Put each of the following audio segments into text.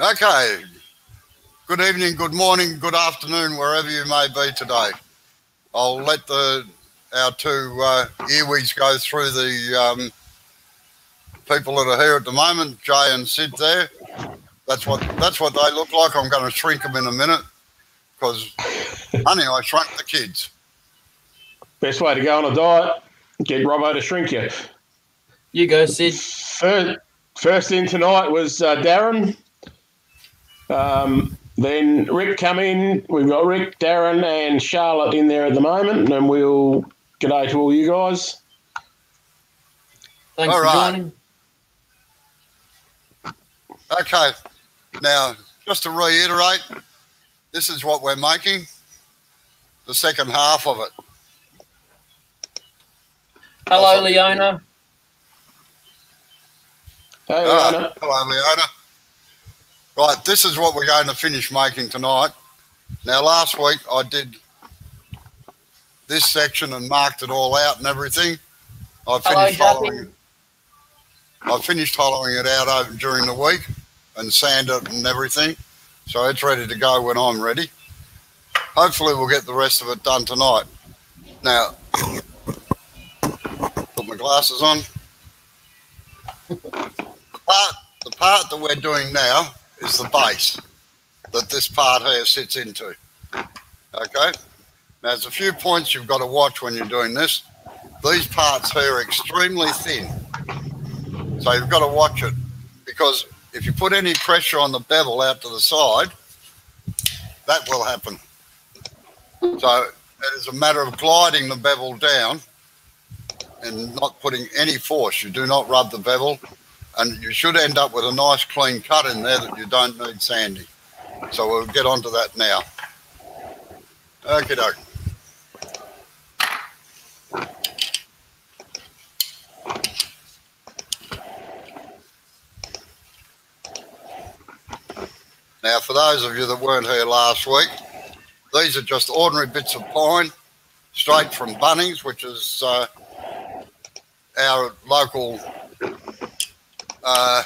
Okay. Good evening, good morning, good afternoon, wherever you may be today. I'll let the our two uh, earwigs go through the um, people that are here at the moment, Jay and Sid there. That's what that's what they look like. I'm going to shrink them in a minute because, honey, I shrunk the kids. Best way to go on a diet, get Robbo to shrink you. You go, Sid. First, first in tonight was uh, Darren. Um, then Rick come in. We've got Rick, Darren, and Charlotte in there at the moment, and we'll g'day to all you guys. Thanks All for right. joining. Okay. Now, just to reiterate, this is what we're making. The second half of it. Hello, Awesome. Leona. Hey, Lana. hello, Leona. Right, this is what we're going to finish making tonight. Now, last week I did this section and marked it all out and everything. I finished hollowing. I finished hollowing it out over during the week and sanded it and everything, so it's ready to go when I'm ready. Hopefully, we'll get the rest of it done tonight. Now, put my glasses on. The part, the part that we're doing now is the base that this part here sits into. Okay? Now, there's a few points you've got to watch when you're doing this. These parts here are extremely thin. So you've got to watch it because if you put any pressure on the bevel out to the side, that will happen. So it is a matter of gliding the bevel down and not putting any force. You do not rub the bevel, and you should end up with a nice clean cut in there that you don't need sanding. So we'll get onto that now. Okay, doke. Now, for those of you that weren't here last week, these are just ordinary bits of pine, straight from Bunnings, which is uh, our local uh,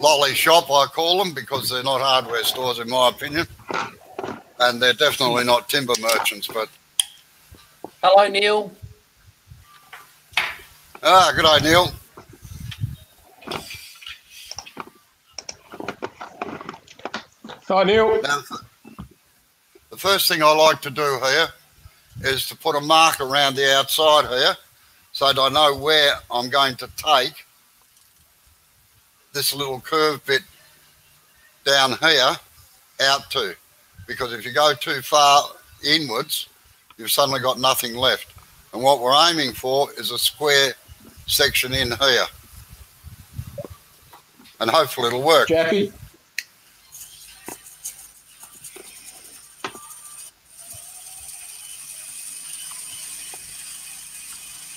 lolly shop, I call them, because they're not hardware stores, in my opinion. And they're definitely not timber merchants. But Hello, Neil. ah, good day, Neil. Hi, Neil. Now, the first thing I like to do here is to put a mark around the outside here so that I know where I'm going to take this little curved bit down here out to. Because if you go too far inwards, you've suddenly got nothing left. And what we're aiming for is a square section in here. And hopefully it'll work. Jackie.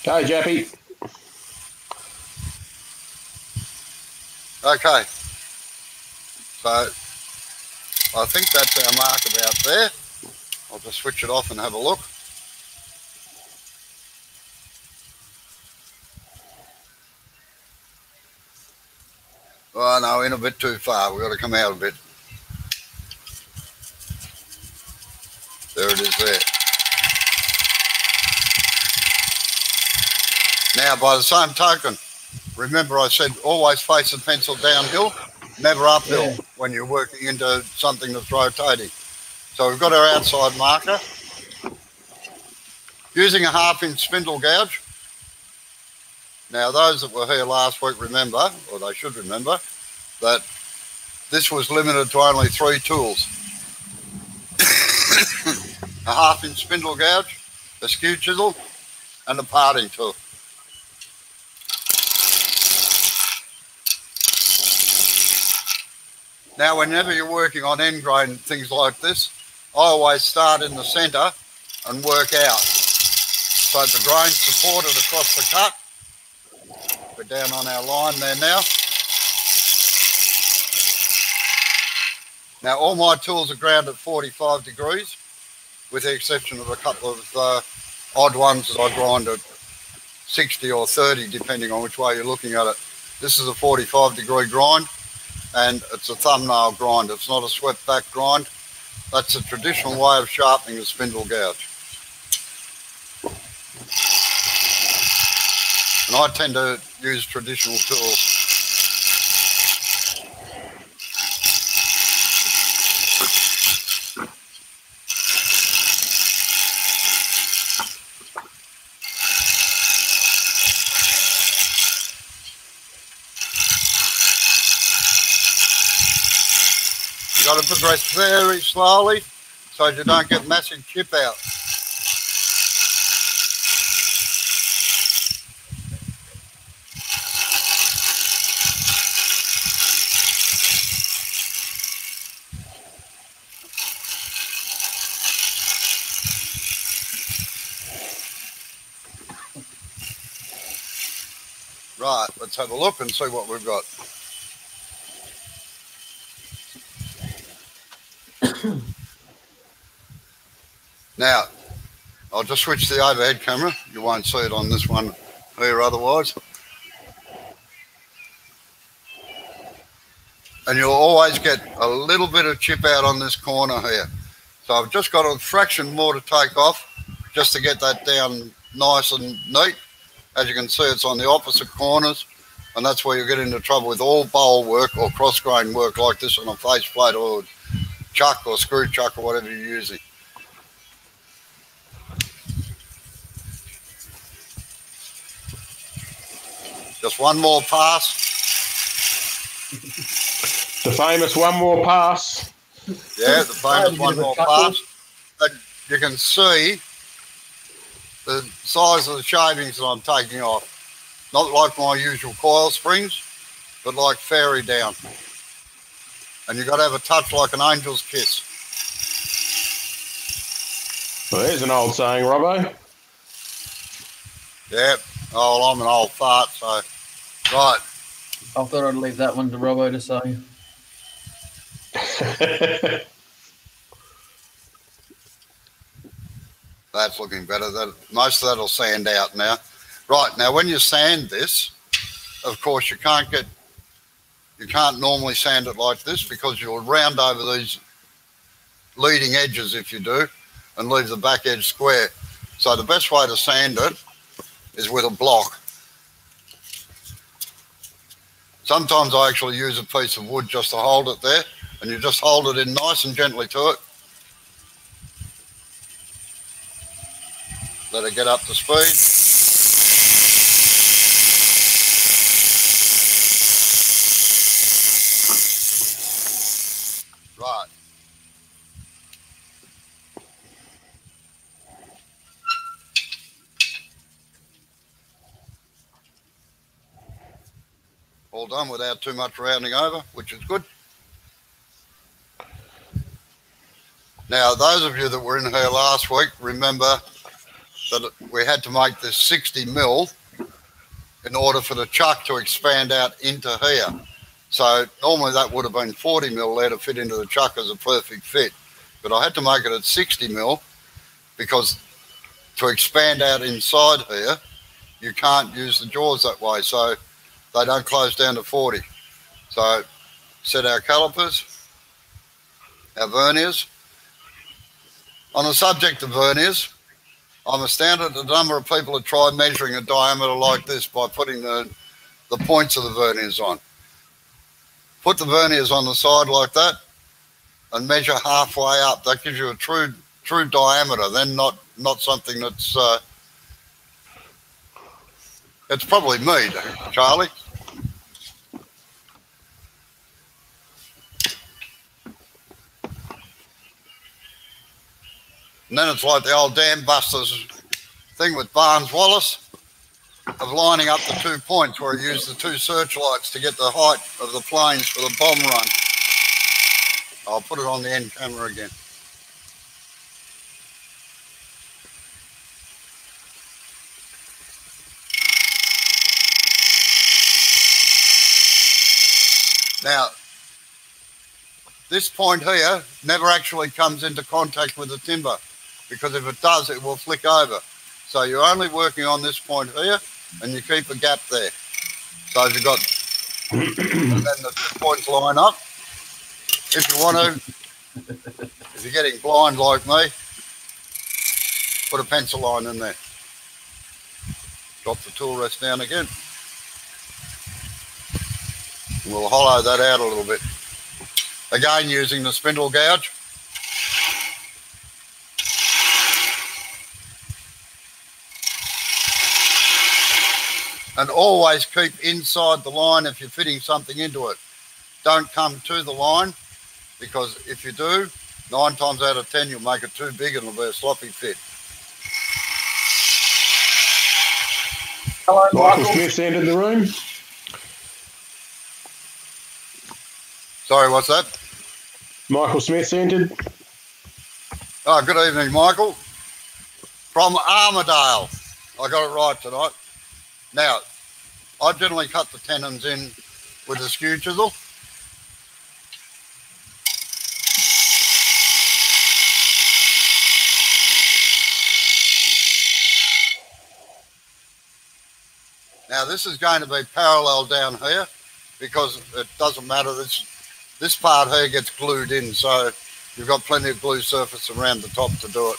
Hi, Jappy. Okay. So I think that's our mark about there. I'll just switch it off and have a look. Oh no, in a bit too far. We've got to come out a bit. There it is there. Now, by the same token, remember I said always face the pencil downhill, never uphill Yeah. when you're working into something that's rotating. So we've got our outside marker. Using a half inch spindle gouge. Now those that were here last week remember, or they should remember, that this was limited to only three tools. a half inch spindle gouge, a skew chisel, and a parting tool. Now, whenever you're working on end grain things like this, I always start in the centre and work out. So the grain's supported across the cut. We're down on our line there now. Now, all my tools are ground at 45 degrees, with the exception of a couple of uh, odd ones that I grind at 60 or 30, depending on which way you're looking at it. This is a 45 degree grind. And it's a thumbnail grind. It's not a swept back grind. That's a traditional way of sharpening a spindle gouge. And I tend to use traditional tools. Got to progress very slowly so you don't get massive chip out. Right, let's have a look and see what we've got. Now, I'll just switch the overhead camera. You won't see it on this one here otherwise. And you'll always get a little bit of chip out on this corner here. So I've just got a fraction more to take off just to get that down nice and neat. As you can see, it's on the opposite corners. And that's where you get into trouble with all bowl work or cross grain work like this on a face plate or chuck or screw chuck or whatever you're using. Just one more pass. The famous one more pass. Yeah, the famous one more pass. And you can see the size of the shavings that I'm taking off. Not like my usual coil springs, but like fairy down. And you've got to have a touch like an angel's kiss. Well, there's an old saying, Robbo. Yeah. Oh, well, I'm an old fart, so. Right. I thought I'd leave that one to Robbo to say. That's looking better. That most of that'll sand out now. Right now, when you sand this, of course you can't get, you can't normally sand it like this because you'll round over these leading edges if you do, and leave the back edge square. So the best way to sand it is with a block. Sometimes I actually use a piece of wood just to hold it there, and you just hold it in nice and gently to it. Let it get up to speed. Right. All done without too much rounding over, which is good. Now, those of you that were in here last week, remember that we had to make this 60 mil in order for the chuck to expand out into here. So normally that would have been 40 mil there to fit into the chuck as a perfect fit. But I had to make it at 60 mil because to expand out inside here, you can't use the jaws that way. So they don't close down to 40. So set our calipers, our verniers. On the subject of verniers, I'm astounded at the number of people that try measuring a diameter like this by putting the, the points of the verniers on. Put the verniers on the side like that and measure halfway up. That gives you a true true diameter, then not not something that's uh, it's probably me, Charlie. And then it's like the old dam busters thing with Barnes Wallis of lining up the two points where he used the two searchlights to get the height of the planes for the bomb run. I'll put it on the end camera again. Now, this point here never actually comes into contact with the timber because if it does, it will flick over. So you're only working on this point here and you keep a gap there. So if you've got and then the points line up. If you want to, if you're getting blind like me, put a pencil line in there. Drop the tool rest down again. We'll hollow that out a little bit. Again, using the spindle gouge. And always keep inside the line if you're fitting something into it. Don't come to the line because if you do, nine times out of ten, you'll make it too big and it'll be a sloppy fit. Hello, Michael Michael. Smith's entered the room. Sorry, what's that? Michael Smith's entered. Oh, good evening, Michael. From Armadale. I got it right tonight. Now, I generally cut the tenons in with a skew chisel. Now, this is going to be parallel down here because it doesn't matter. This, this part here gets glued in, so You've got plenty of glue surface around the top to do it.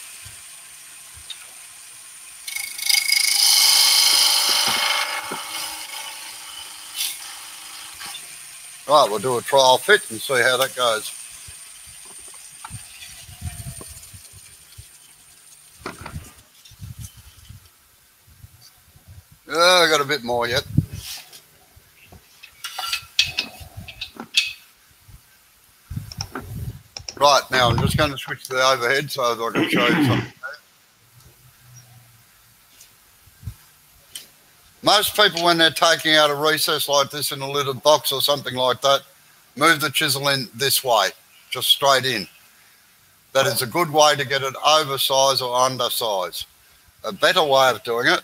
Right, we'll do a trial fit and see how that goes. Oh, I got a bit more yet. Right, now I'm just going to switch to the overhead so that I can show you something. Most people, when they're taking out a recess like this in a little box or something like that, move the chisel in this way, just straight in. That is a good way to get it oversize or undersize. A better way of doing it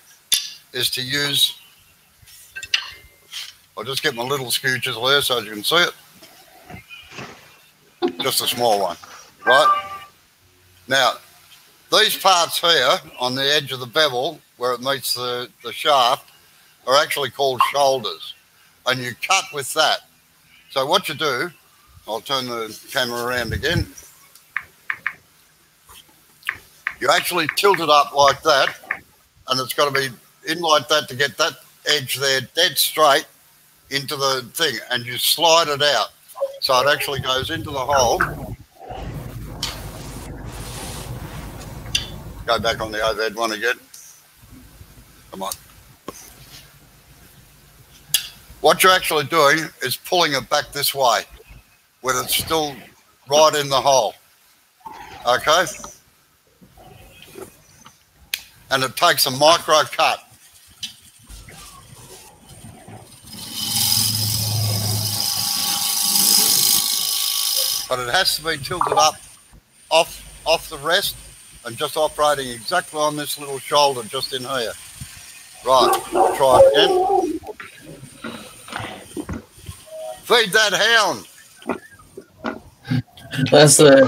is to use, I'll just get my little skew chisel here so you can see it just a small one, right? Now, these parts here on the edge of the bevel where it meets the, the shaft are actually called shoulders and you cut with that. So what you do, I'll turn the camera around again. You actually tilt it up like that and it's got to be in like that to get that edge there dead straight into the thing and you slide it out. So it actually goes into the hole. Go back on the overhead one again. Come on. What you're actually doing is pulling it back this way when it's still right in the hole. Okay? And it takes a micro cut. but it has to be tilted up off off the rest and just operating exactly on this little shoulder just in here. Right, try it again. Feed that hound. That's the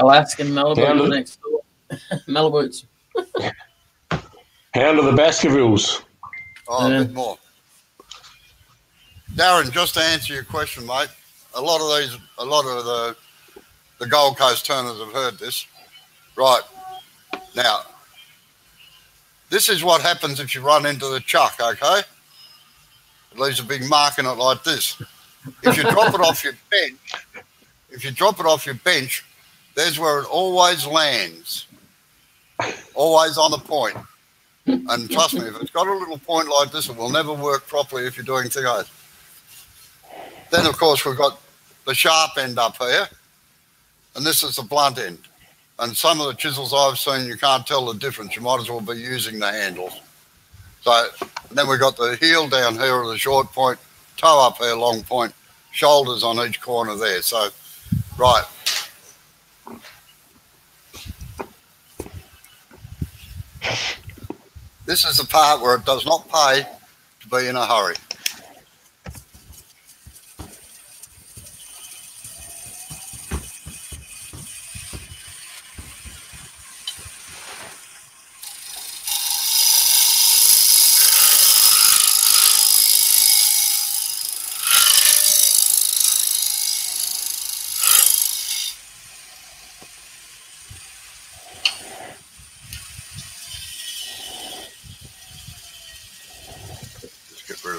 Alaskan Malibu next door. Maliboots. Hound of the Baskervilles. Oh, Yeah. a bit more. Darren, just to answer your question, mate, a lot of these, a lot of the the Gold Coast turners have heard this. Right. Now, this is what happens if you run into the chuck, okay? It leaves a big mark in it like this. If you drop it off your bench, if you drop it off your bench, there's where it always lands. Always on the point. And trust me, if it's got a little point like this, it will never work properly if you're doing thingos. Then, of course, we've got the sharp end up here, and this is the blunt end. And some of the chisels I've seen, you can't tell the difference. You might as well be using the handles. So then we've got the heel down here at the short point, toe up her long point, shoulders on each corner there. So, right. This is the part where it does not pay to be in a hurry.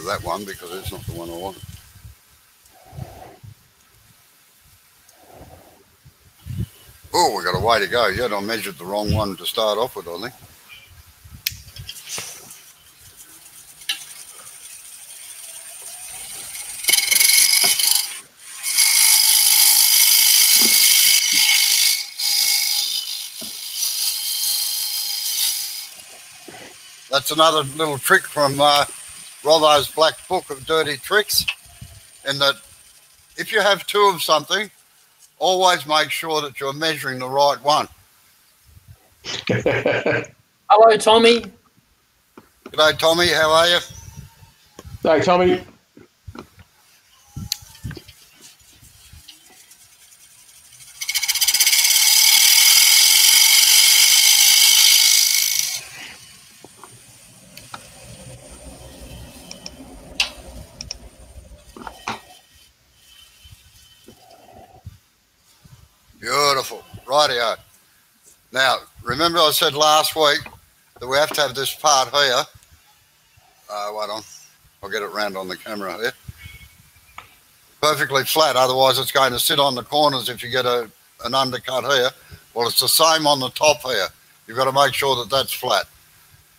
of that one because it's not the one I want. Oh, we got a way to go yet. I measured the wrong one to start off with, I think. That's another little trick from uh, Robbo's Black Book of Dirty Tricks. In that, if you have two of something, always make sure that you're measuring the right one. Hello, Tommy. G'day, Tommy. How are you? hey, Tommy. Rightio. Now, remember I said last week that we have to have this part here. Uh, wait on. I'll get it round on the camera here. Perfectly flat, otherwise it's going to sit on the corners if you get a, an undercut here. Well, it's the same on the top here. You've got to make sure that that's flat.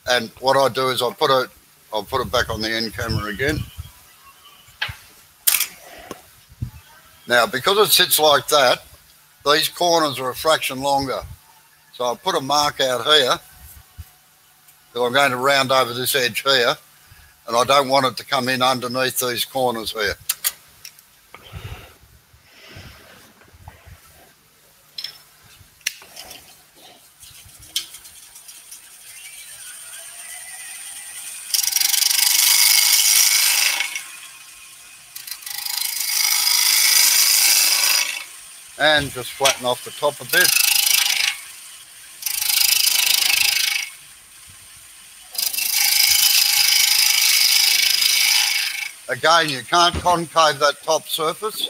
And what I do is I put it, I'll put it back on the end camera again. Now, because it sits like that, these corners are a fraction longer. So I'll put a mark out here that I'm going to round over this edge here. And I don't want it to come in underneath these corners here. And just flatten off the top a bit. Again, you can't concave that top surface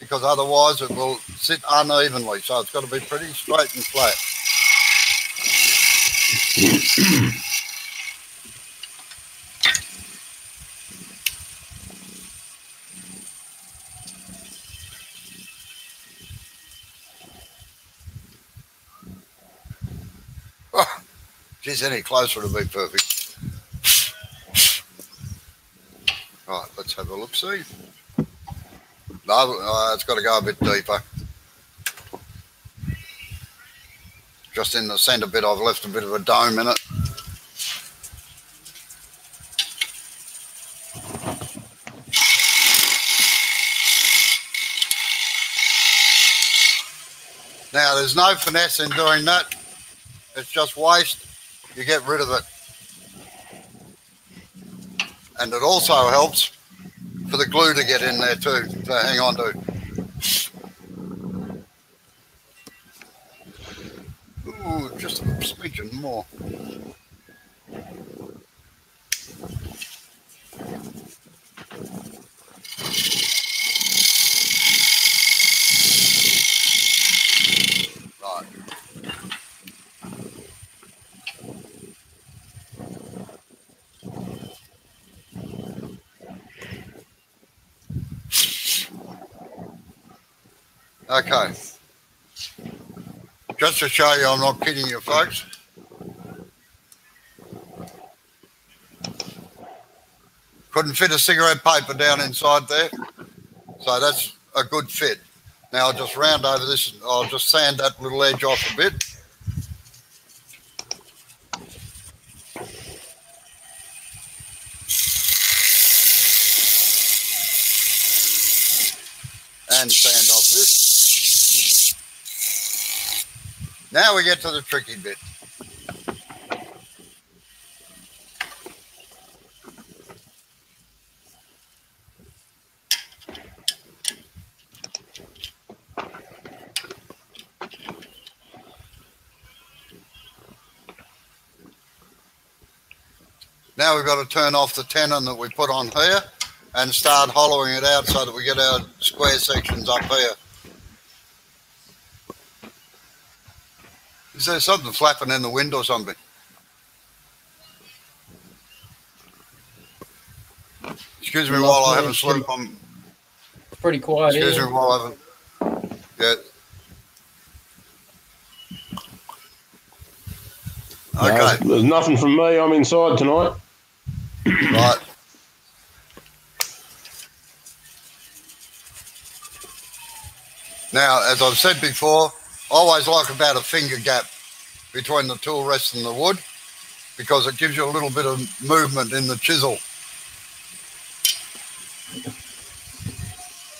because otherwise it will sit unevenly. So it's got to be pretty straight and flat. geez, any closer to be perfect. Right, let's have a look. See, no, uh, it's got to go a bit deeper. Just in the centre bit, I've left a bit of a dome in it. Now, there's no finesse in doing that. It's just waste. You get rid of it. And it also helps for the glue to get in there too, to hang on to. Ooh, just a smidgen more. Right. Okay. Just to show you I'm not kidding you folks. Couldn't fit a cigarette paper down inside there. So that's a good fit. Now I'll just round over this, I'll just sand that little edge off a bit. And sand off this. Now we get to the tricky bit. Now we've got to turn off the tenon that we put on here and start hollowing it out so that we get our square sections up here. There something flapping in the wind or something? Excuse me while I have a sleep. I'm, Pretty quiet excuse here. me while I have a. Yeah. No, Okay, there's nothing from me. I'm inside tonight. right. Now, as I've said before, I always like about a finger gap between the tool rest and the wood because it gives you a little bit of movement in the chisel.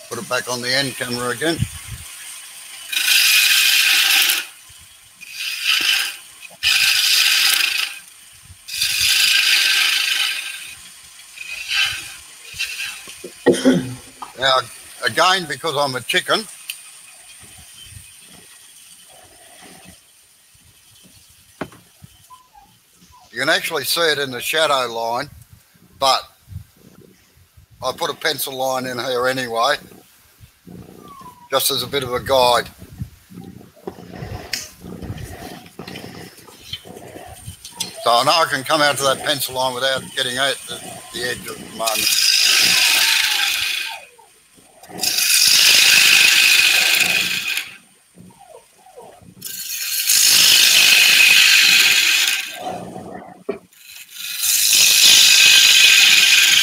Put it back on the end camera again. Now, again, because I'm a chicken, you can actually see it in the shadow line, but I put a pencil line in here anyway, just as a bit of a guide. So I know I can come out to that pencil line without getting out the, the edge of the moment.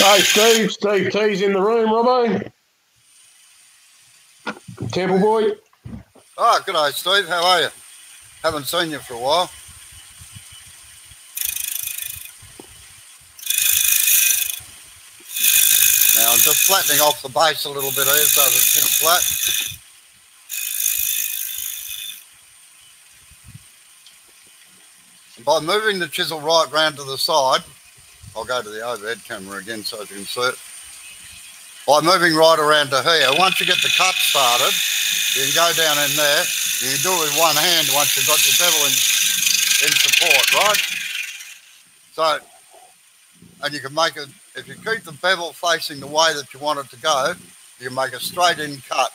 Hey, Steve. Steve T's in the room, Robbo. Temple boy. Ah, oh, good day, Steve. How are you? Haven't seen you for a while. Now I'm just flattening off the base a little bit here so that it sits flat. By moving the chisel right round to the side, I'll go to the overhead camera again so you can see it. By moving right around to here, once you get the cut started, you can go down in there. You can do it with one hand once you've got your bevel in, in support, right? So, and you can make it, if you keep the bevel facing the way that you want it to go, you can make a straight in cut.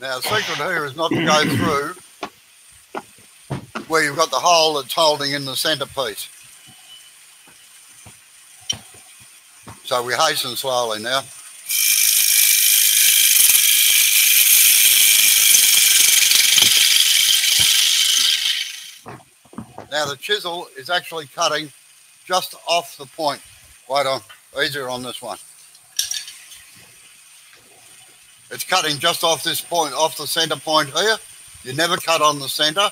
Now, the secret here is not to go through where you've got the hole that's holding in the centerpiece. So we hasten slowly now. Now the chisel is actually cutting just off the point. Wait on, easier on this one. It's cutting just off this point, off the center point here. You never cut on the center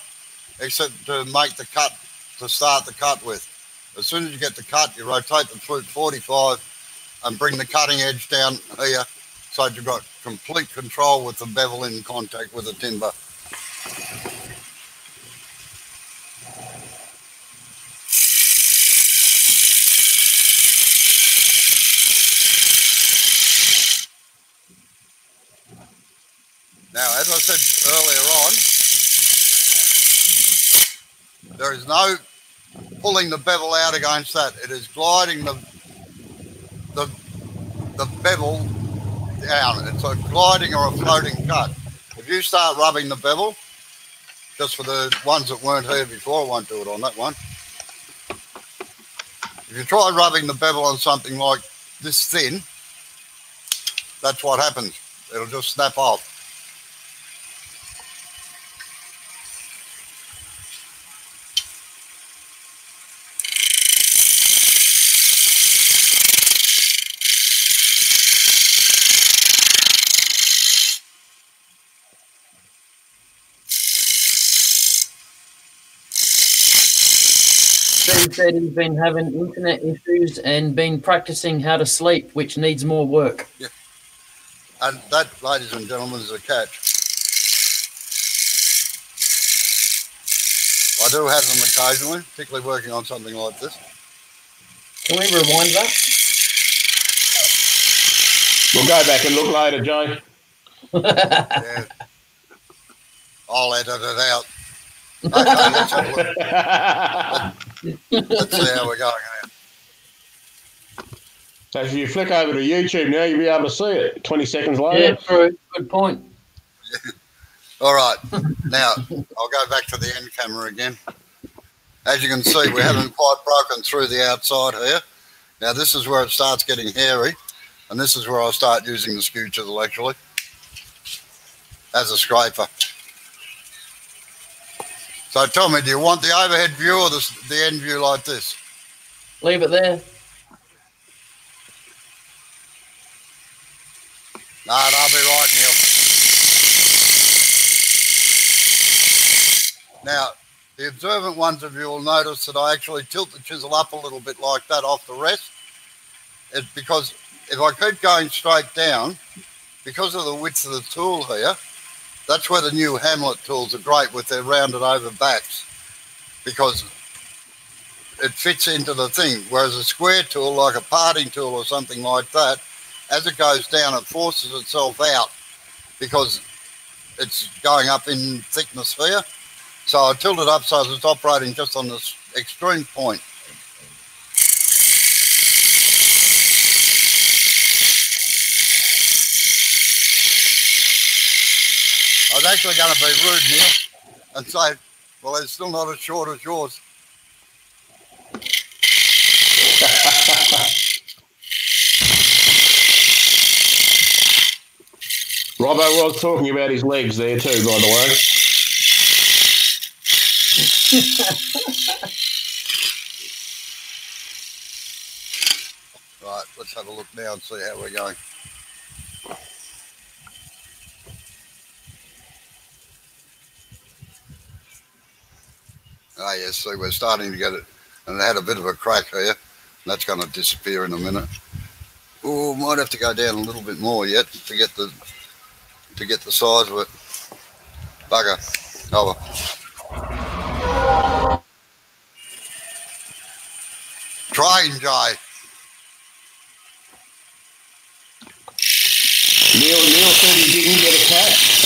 except to make the cut, to start the cut with. As soon as you get the cut, you rotate the flute 45 and bring the cutting edge down here so you've got complete control with the bevel in contact with the timber. Now, as I said earlier on, there is no pulling the bevel out against that. It is gliding the the the bevel down. It's a gliding or a floating cut. If you start rubbing the bevel, just for the ones that weren't here before, I won't do it on that one. If you try rubbing the bevel on something like this thin, that's what happens. It'll just snap off. Steve said he's been having internet issues and been practicing how to sleep, which needs more work. Yeah. And that, ladies and gentlemen, is a catch. I do have them occasionally, particularly working on something like this. Can we rewind that? We'll go back and look later, Joe. Yeah. I'll edit it out. Okay, let's, have a look. let's see how we're going. So if you flick over to YouTube now, you'll be able to see it 20 seconds later. Yeah, true. Good point. All right. Now, I'll go back to the end camera again. As you can see, we haven't quite broken through the outside here. Now, this is where it starts getting hairy, and this is where I'll start using the skew chisel, actually, as a scraper. So tell me, do you want the overhead view or the, the end view like this? Leave it there. No, I'll be right, Neil. Now, the observant ones of you will notice that I actually tilt the chisel up a little bit like that off the rest. It's because if I keep going straight down, because of the width of the tool here, that's where the new Hamlet tools are great with their rounded over backs because it fits into the thing. Whereas a square tool, like a parting tool or something like that, as it goes down, it forces itself out because it's going up in thickness here. So I tilt it up so it's operating just on this extreme point. Was actually going to be rude, Neil, and say, well, it's still not as short as yours. Robbo was talking about his legs there too, by the way. Right, let's have a look now and see how we're going. Ah, yes, see, we're starting to get it, and it had a bit of a crack here, and that's going to disappear in a minute. Oh, might have to go down a little bit more yet to get the to get the size of it. Bugger. Oh, well. Try and Jay. Neil, Neil said he get a catch.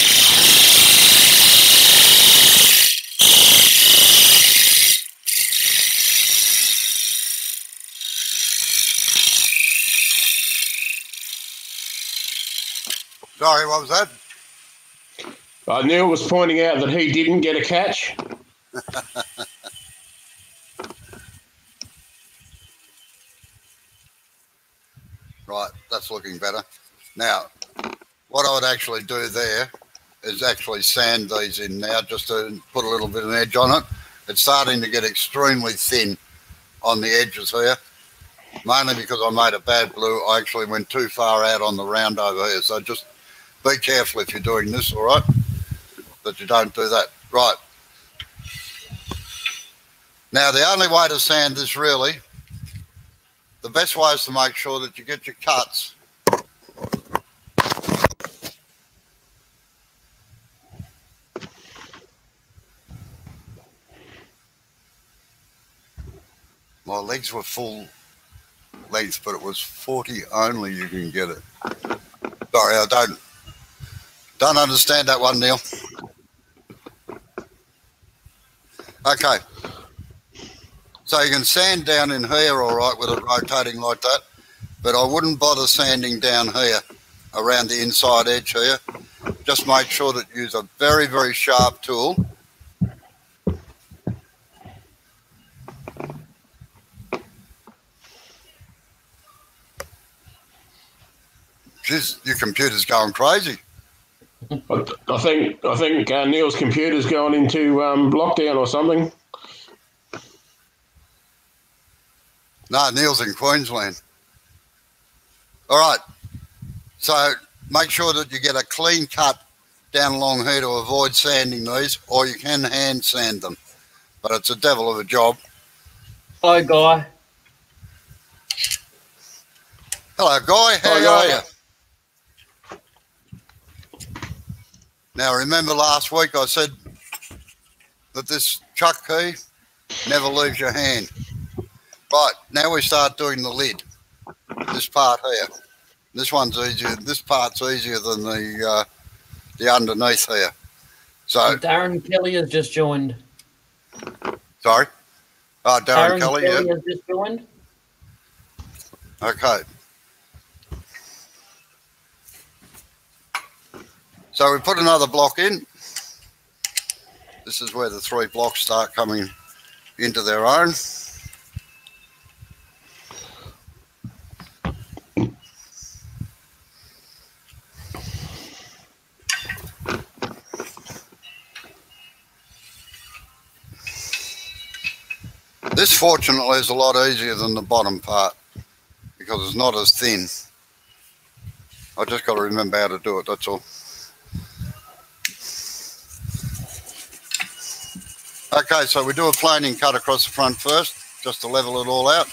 Sorry, what was that? Uh, Neil was pointing out that he didn't get a catch. Right, that's looking better. Now, what I would actually do there is actually sand these in now just to put a little bit of edge on it. It's starting to get extremely thin on the edges here, mainly because I made a bad blue. I actually went too far out on the round over here. So just be careful if you're doing this, all right? That you don't do that. Right. Now, the only way to sand this really the best way is to make sure that you get your cuts. My legs were full length, but it was 40 only you can get it. Sorry, I don't don't understand that one, Neil. Okay. So you can sand down in here all right with it rotating like that, but I wouldn't bother sanding down here around the inside edge here. Just make sure that you use a very, very sharp tool. Jeez, your computer's going crazy. I, I think I think uh, Neil's computer's gone into um, lockdown or something. No, Neil's in Queensland. All right. So make sure that you get a clean cut down along here to avoid sanding these, or you can hand sand them. But it's a devil of a job. Hi, Guy. Hello, Guy. How Hi, are Guy. you? Now, remember last week I said that this chuck key never leaves your hand. Right, now we start doing the lid. This part here. This one's easier. This part's easier than the uh, the underneath here. So, Darren Kelly has just joined. sorry. Oh, Darren, Kelly, yeah. has just joined. Okay. So we put another block in. This is where the three blocks start coming into their own. This fortunately is a lot easier than the bottom part because it's not as thin. I just got to remember how to do it, that's all. Okay, so we do a planing cut across the front first, just to level it all out.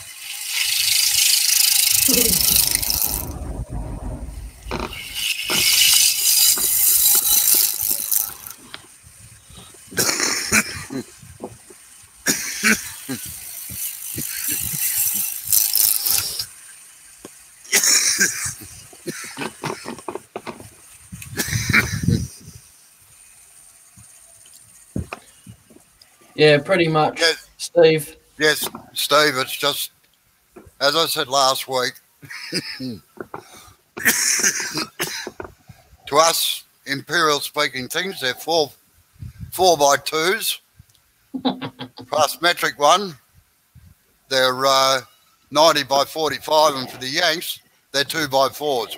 Yeah, pretty much, Yes, Steve. yes, Steve, it's just, as I said last week, to us imperial speaking things, they're four, four by twos. Plus metric one, they're uh, 90 by 45, and for the Yanks, they're two by fours.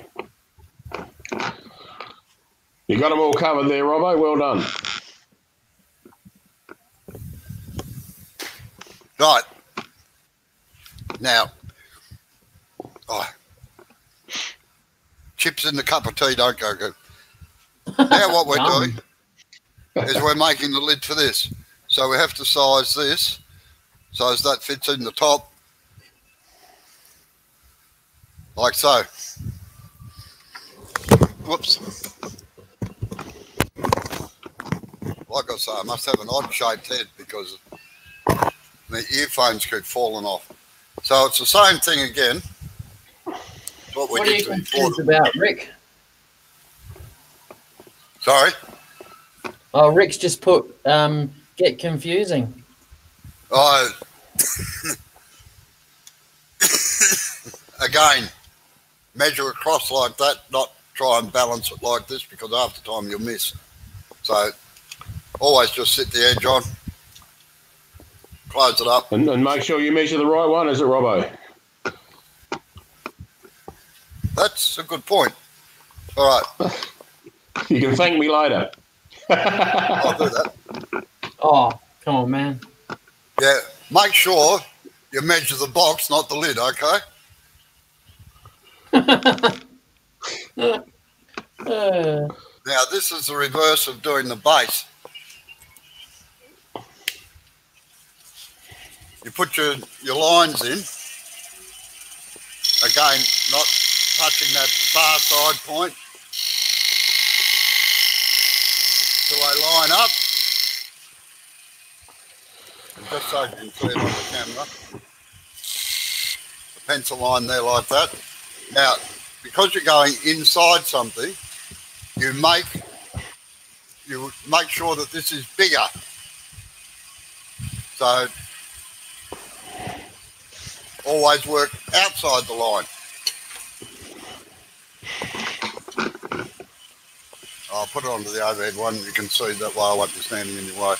You got them all covered there, Robbo. Well done. Right. Now, oh, chips in the cup of tea don't go good. Now, what we're doing is we're making the lid for this. So we have to size this so as that fits in the top, like so. Whoops. Like I say, I must have an odd shaped head because the earphones keep falling off. So it's the same thing again. What we What are you confused about, Rick? Sorry. Oh, Rick's just put um, get confusing. Oh. again measure across like that, not try and balance it like this because the time you'll miss. So always just sit the edge on, close it up. And, and make sure you measure the right one, is it, Robbo? That's a good point. All right, You can thank me later. I'll do that. Oh, come on, man. Yeah, make sure you measure the box, not the lid, okay? Uh, Now, this is the reverse of doing the base. You put your, your lines in. Again, not touching that far side point. So I line up. And just so you can see it on the camera. The pencil line there like that. Now, because you're going inside something, you make you make sure that this is bigger. So always work outside the line. I'll put it onto the overhead one. You can see that way I won't be standing in your way.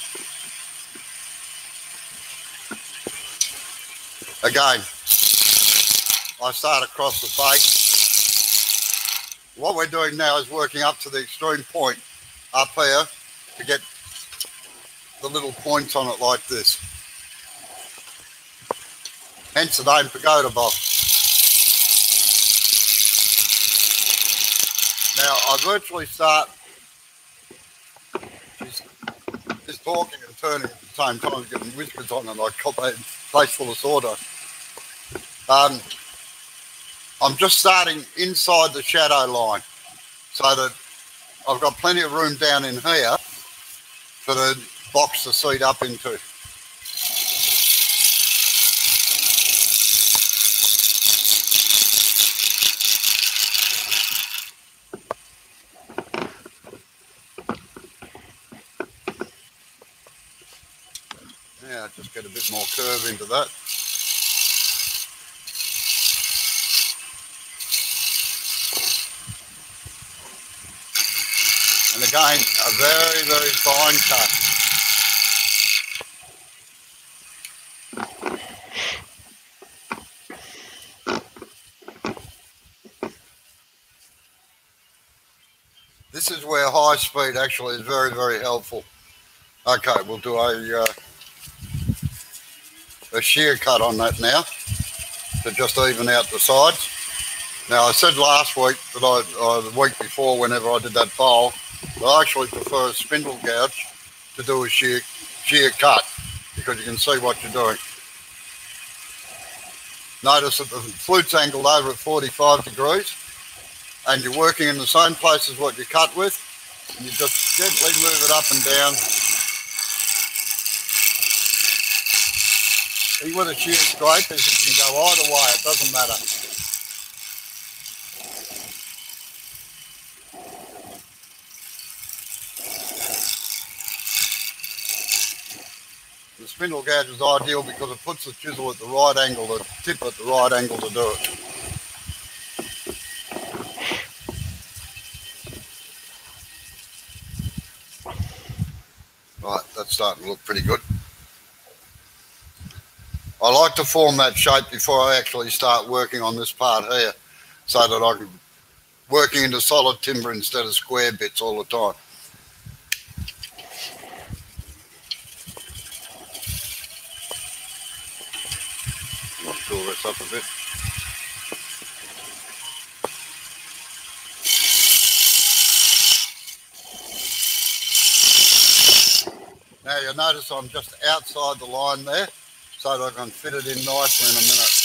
Again, I start across the face. What we're doing now is working up to the extreme point up here to get the little points on it like this. Hence the name Pagoda Box. Now I virtually start just, just talking and turning at the same time, getting whispers on and I that face full of. Um, I'm just starting inside the shadow line so that I've got plenty of room down in here for the box to seat up into. Yeah, just get a bit more curve into that. And again, a very, very fine cut. This is where high speed actually is very, very helpful. Okay, we'll do a, uh, a shear cut on that now to just even out the sides. Now, I said last week that I, uh, the week before, whenever I did that bowl, I actually prefer a spindle gouge to do a shear, shear cut because you can see what you're doing. Notice that the flute's angled over at 45 degrees and you're working in the same place as what you cut with. And you just gently move it up and down. See with a shear scrape is it can go either way, it doesn't matter. The spindle gouge is ideal because it puts the chisel at the right angle, the tip at the right angle to do it. Right, that's starting to look pretty good. I like to form that shape before I actually start working on this part here so that I can working into solid timber instead of square bits all the time. Fill this up a bit. Now you'll notice I'm just outside the line there so that I can fit it in nicely in a minute.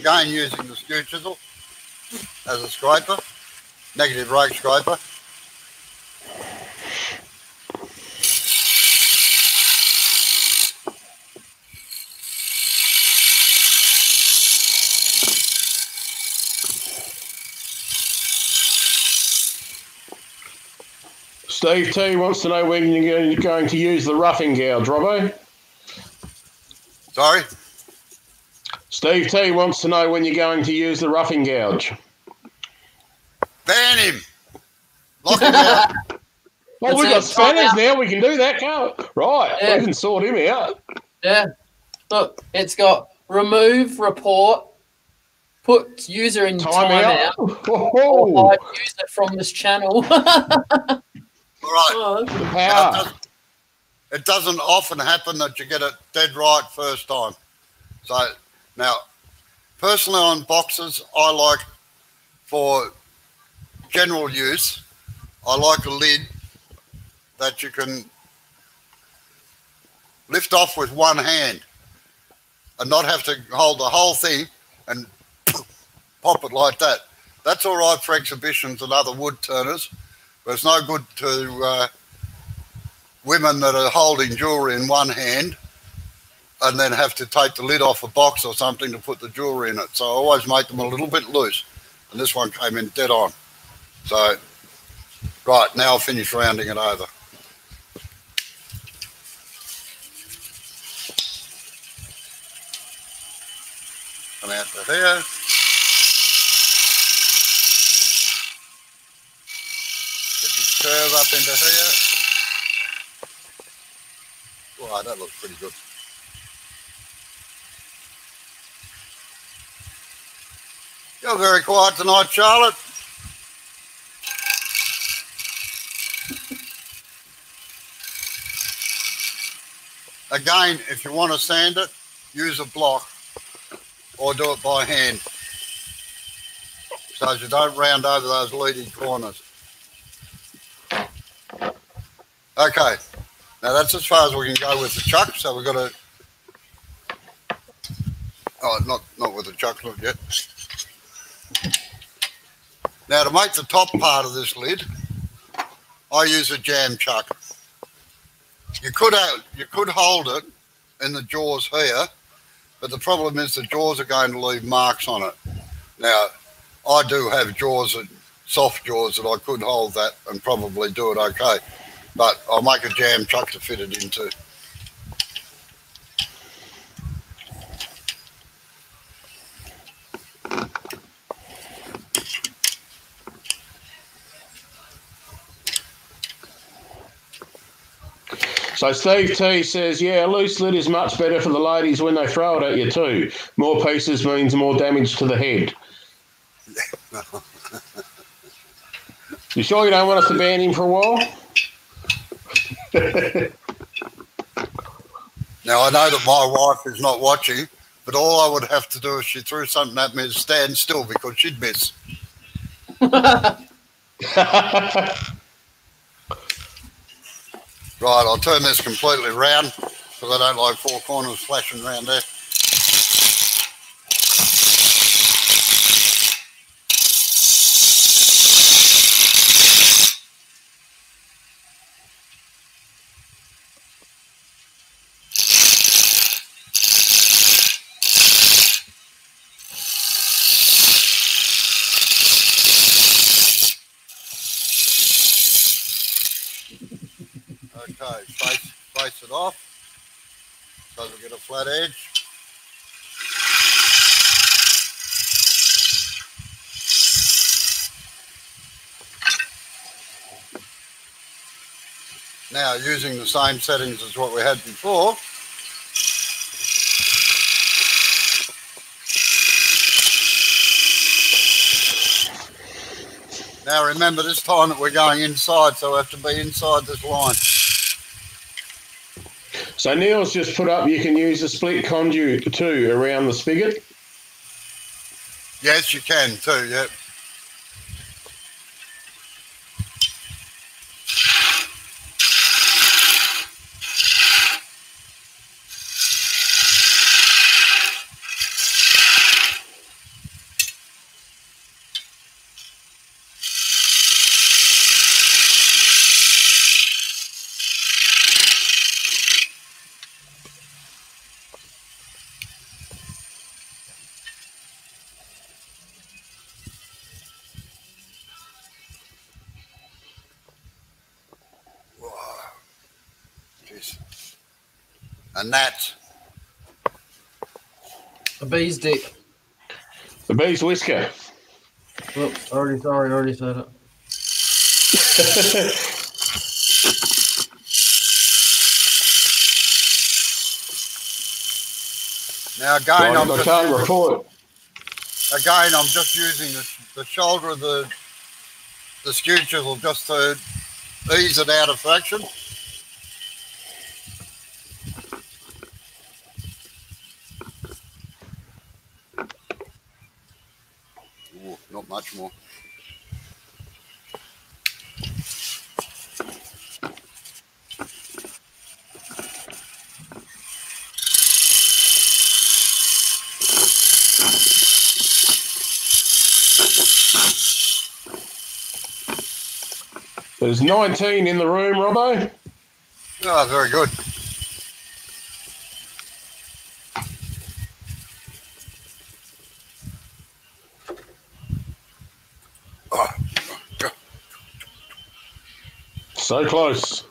Again using the skew chisel as a scraper, negative rake scraper. Steve T wants to know when you're going to use the roughing gouge, Robbo. Sorry? Steve T wants to know when you're going to use the roughing gouge. Ban him! Lock him out! Oh, That's we've got it. spanners now. We can do that, can't we? Right, Yeah. we can sort him out. Yeah. Look, it's got remove, report, put user in Time timeout, out. or Oh, hide user from this channel. Right. Oh, the Now, it, power. doesn't, it doesn't often happen that you get it dead right first time. So now, personally on boxes, I like for general use, I like a lid that you can lift off with one hand and not have to hold the whole thing and pop it like that. That's all right for exhibitions and other wood turners, but it's no good to uh, women that are holding jewellery in one hand and then have to take the lid off a box or something to put the jewellery in it. So I always make them a little bit loose. And this one came in dead on. So, right, now I'll finish rounding it over. Come out to here. Get this curve up into here. Wow, that looks pretty good. You're very quiet tonight, Charlotte. Again, if you want to sand it, use a block or do it by hand so you don't round over those leading corners. Okay, now that's as far as we can go with the chuck. So we've got to. Oh, not not with the chuck, not yet. Now to make the top part of this lid, I use a jam chuck. You could have, you could hold it in the jaws here, but the problem is the jaws are going to leave marks on it. Now, I do have jaws, that, soft jaws that I could hold that and probably do it okay, but I'll make a jam chuck to fit it into. So Steve T says, yeah, loose lid is much better for the ladies when they throw it at you too. More pieces means more damage to the head. you sure you don't want us to ban him for a while? Now I know that my wife is not watching, but all I would have to do if she threw something at me is stand still because she'd miss. Right, I'll turn this completely round because I don't like four corners flashing around there. Okay, face, face it off so we get a flat edge. Now using the same settings as what we had before, Now remember this time that we're going inside, so we have to be inside this line. So Neil's just put up you can use a split conduit too around the spigot. Yes, you can too, yep. Jeez. And that, A bee's dick. The bee's whisker. Whoops, already sorry, already said it. now again, I'm I just can't using, report. again, I'm just using the, the shoulder of the, the skew chisel just to ease it out of fraction. Ooh, not more. There's 19 in the room, Robbo. Oh, very good. So close.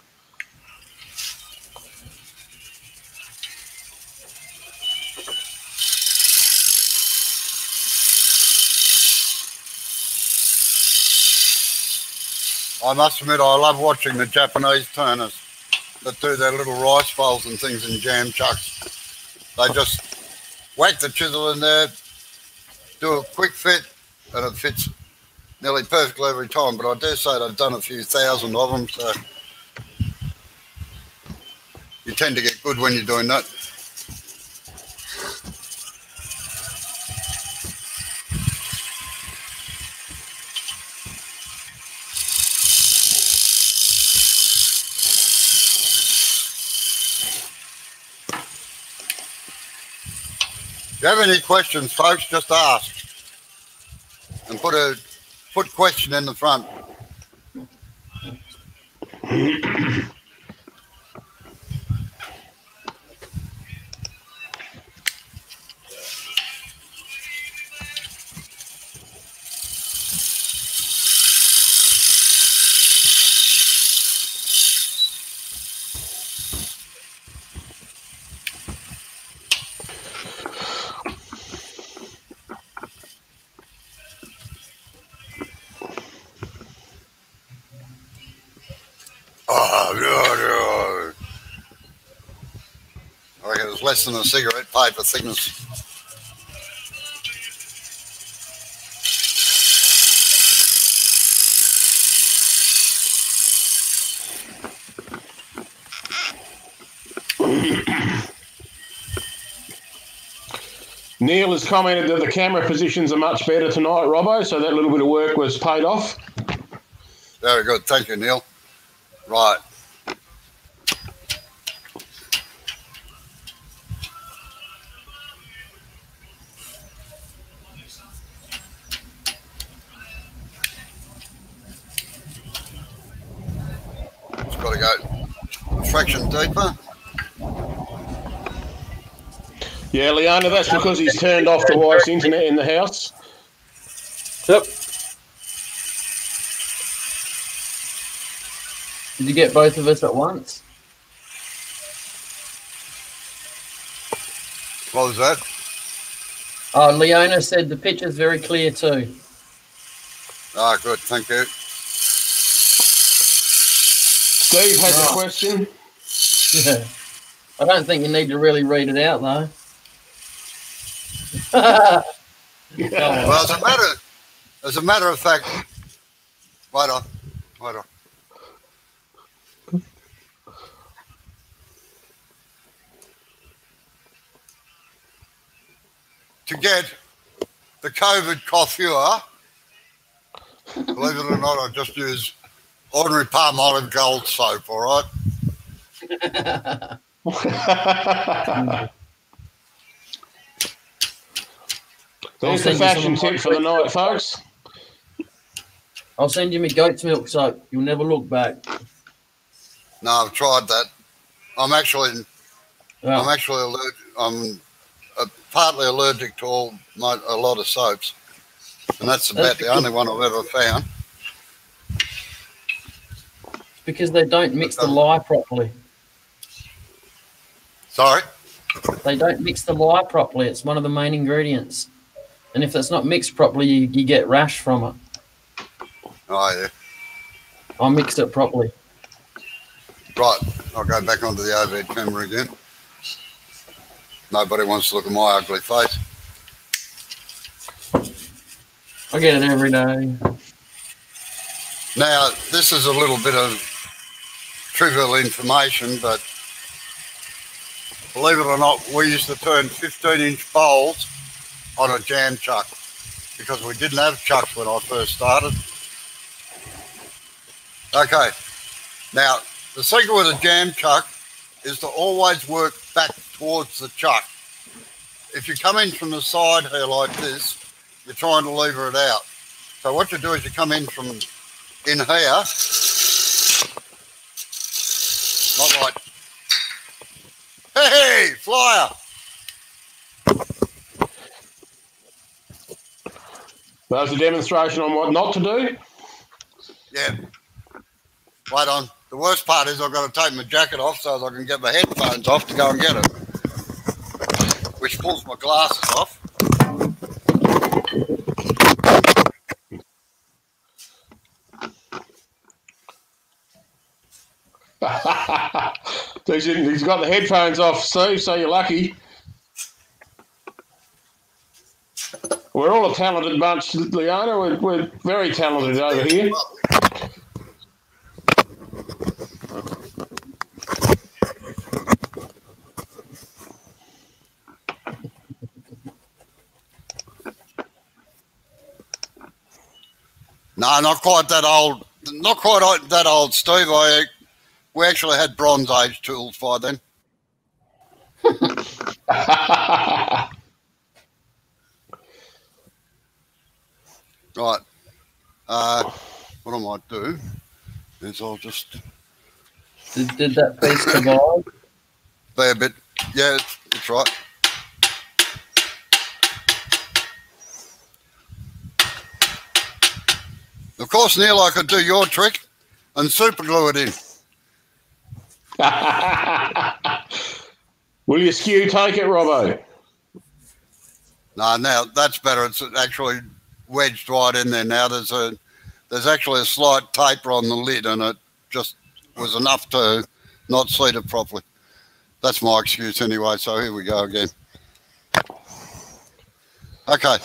I must admit, I love watching the Japanese turners that do their little rice bowls and things in jam chucks. They just whack the chisel in there, do a quick fit, and it fits nearly perfectly every time. But I dare say they've done a few thousand of them, so you tend to get good when you're doing that. If you have any questions, folks, just ask. And put a put question in the front. less than a cigarette paper thickness. Neil has commented that the camera positions are much better tonight, Robbo, so that little bit of work was paid off. Very good. Thank you, Neil. Right. Yeah, Leona, that's because he's turned off the wife's internet in the house. Yep. Did you get both of us at once? What was that? Oh, Leona said the picture's very clear too. Ah, good. Thank you. Steve has a question. Yeah. I don't think you need to really read it out though. Well, as a matter, as a matter of fact, wait on, wait on. To get the COVID coiffure, believe it or not, I just use ordinary Palmolive gold soap. All right. There's the send fashion tip for the night, folks. I'll send you my goat's milk soap. You'll never look back. No, I've tried that. I'm actually I'm actually allergic. I'm uh, partly allergic to all my, a lot of soaps, and that's about That's the only one I've ever found. because they don't mix the lye properly. Sorry. They don't mix the lye properly. It's one of the main ingredients. And if it's not mixed properly, you, you get rash from it. Oh yeah. I mixed it properly. Right. I'll go back onto the overhead camera again. Nobody wants to look at my ugly face. I get it every day. Now, this is a little bit of trivial information, but believe it or not, we used to turn 15 inch bowls on a jam chuck because we didn't have chucks when I first started. Okay, now the secret with a jam chuck is to always work back towards the chuck. If you come in from the side here like this, you're trying to lever it out. So what you do is you come in from in here, not like, hey, flyer. That was a demonstration on what not to do. Yeah. Wait on. The worst part is I've got to take my jacket off so I can get my headphones off to go and get it. Which pulls my glasses off. So he's got the headphones off, Steve, so you're lucky. We're all a talented bunch, Leona. We're, we're very talented over here. No, not quite that old. Not quite that old, Steve. I we actually had Bronze Age tools by then. Right. Uh, what I might do is I'll just Did, did that piece survive? be a bit. Yeah, it's, it's right. Of course, Neil, I could do your trick and super glue it in. Will you skew take it, Robbo? No, now that's better. It's actually wedged right in there. Now there's a there's actually a slight taper on the lid, and it just was enough to not seat it properly. That's my excuse anyway, so here we go again. Okay.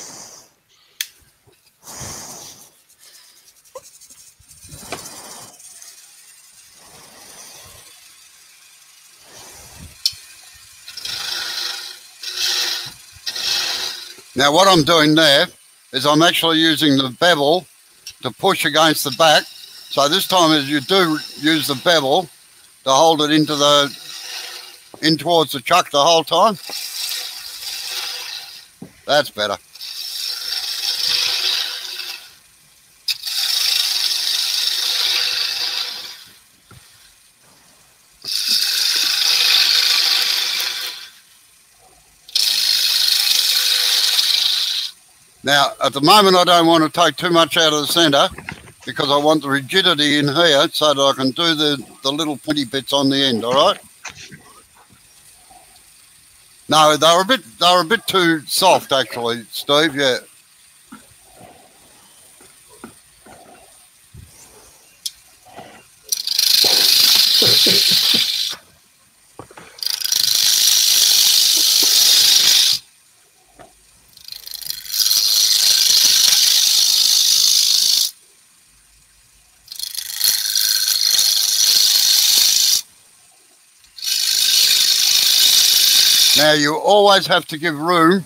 Now what I'm doing there is I'm actually using the bevel to push against the back. So this time as you do use the bevel to hold it into the in towards the chuck the whole time. That's better. Now, at the moment, I don't want to take too much out of the centre because I want the rigidity in here so that I can do the, the little pointy bits on the end, all right? No, they were a bit they were a bit too soft actually, Steve, yeah. Now you always have to give room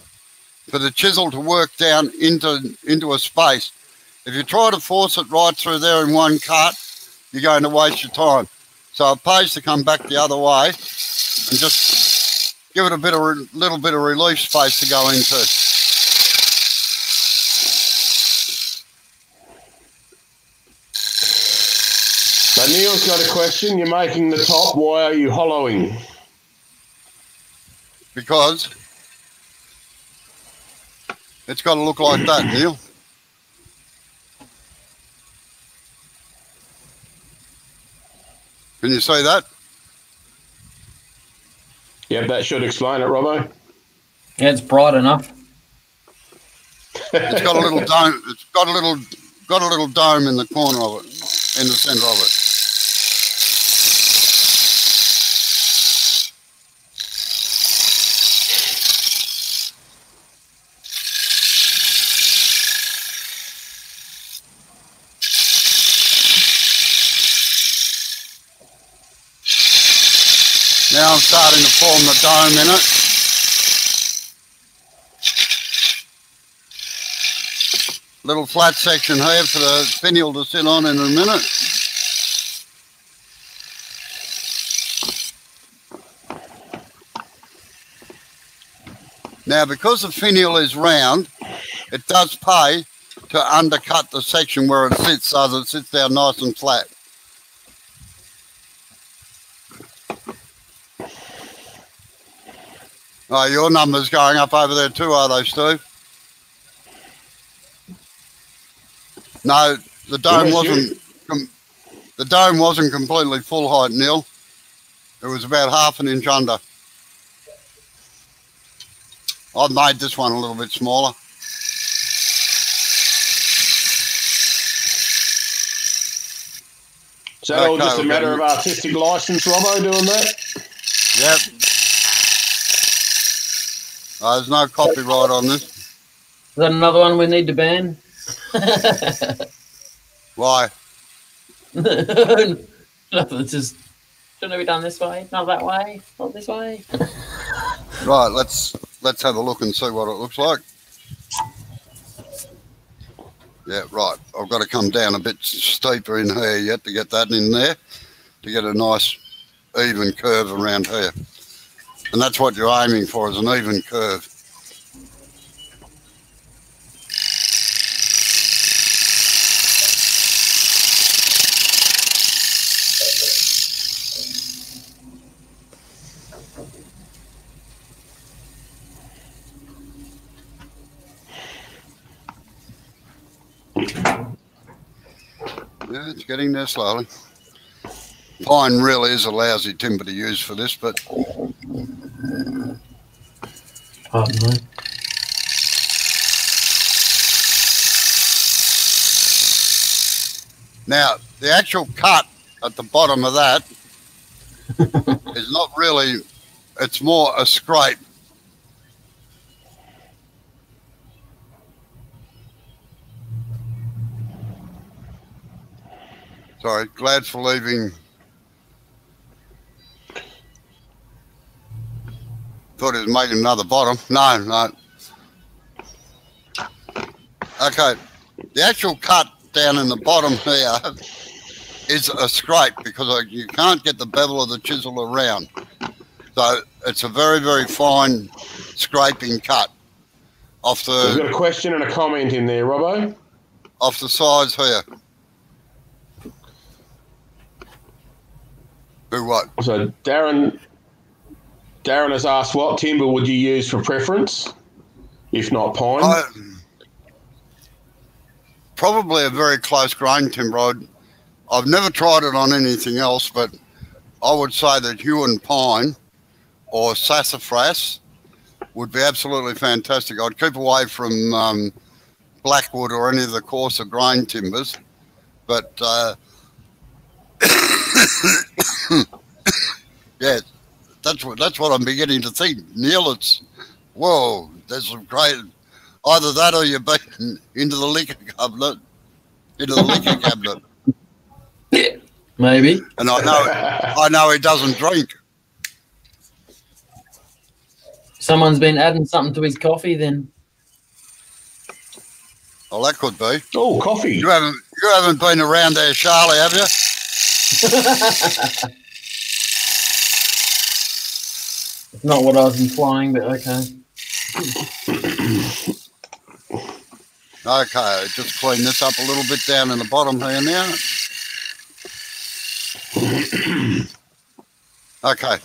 for the chisel to work down into into a space. If you try to force it right through there in one cut, you're going to waste your time. So it pays to come back the other way and just give it a bit of re- little bit of relief space to go into. Now, Neil's got a question. You're making the top. Why are you hollowing? Because it's got to look like that, Neil. Can you say that? Yep, that should explain it, Robbo. Yeah, it's bright enough. It's got a little dome. It's got a little got a little dome in the corner of it, in the centre of it. Now I'm starting to form the dome in it. Little flat section here for the finial to sit on in a minute. Now, because the finial is round, it does pay to undercut the section where it sits so that it sits down nice and flat. Oh, your numbers going up over there too, are they, Steve? No, the dome wasn't. The dome wasn't completely full height, Neil. It was about half an inch under. I've made this one a little bit smaller. Is that all Okay, just a matter of artistic license, Robbo, doing that? Yep. Uh, there's no copyright on this. Is that another one we need to ban? Why? Nothing, just shouldn't it be done this way, not that way, not this way. Right, let's let's have a look and see what it looks like. Yeah, right. I've got to come down a bit steeper in here yet to get that in there to get a nice even curve around here. And that's what you're aiming for is an even curve. Yeah, it's getting there slowly. Pine really is a lousy timber to use for this, but Pardon me. Now, the actual cut at the bottom of that is not really it's more a scrape. Sorry, glad for leaving. Thought was making another bottom. No, no. Okay, the actual cut down in the bottom here is a scrape because you can't get the bevel of the chisel around. So it's a very, very fine scraping cut off the. We've got a question and a comment in there, Robbo. off the sides here. Do what? So Darren, Darren has asked, what timber would you use for preference, if not pine? I, probably a very close grain timber. I'd, I've never tried it on anything else, but I would say that Huon pine or sassafras would be absolutely fantastic. I'd keep away from um, blackwood or any of the coarser grain timbers, but uh, yeah, that's what that's what I'm beginning to think. Neil, it's whoa. There's some great either that or you're been into the liquor cabinet, into the liquor cabinet. Maybe. And I know, I know he doesn't drink. Someone's been adding something to his coffee then. Well, that could be. oh, coffee. You haven't, you haven't been around there, Charlie, have you? It's not what I was implying, but okay. Okay, just clean this up a little bit down in the bottom here now. Okay.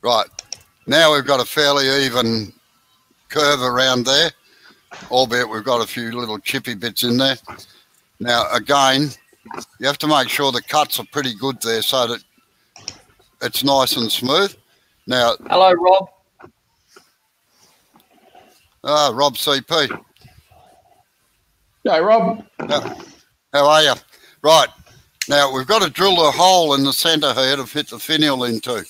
Right. Now we've got a fairly even curve around there, albeit we've got a few little chippy bits in there. Now, again, you have to make sure the cuts are pretty good there so that it's nice and smooth. Now, Hello, Rob. ah, Rob CP, Hey, Rob. how are you? Right, now we've got to drill a hole in the centre here to fit the finial into.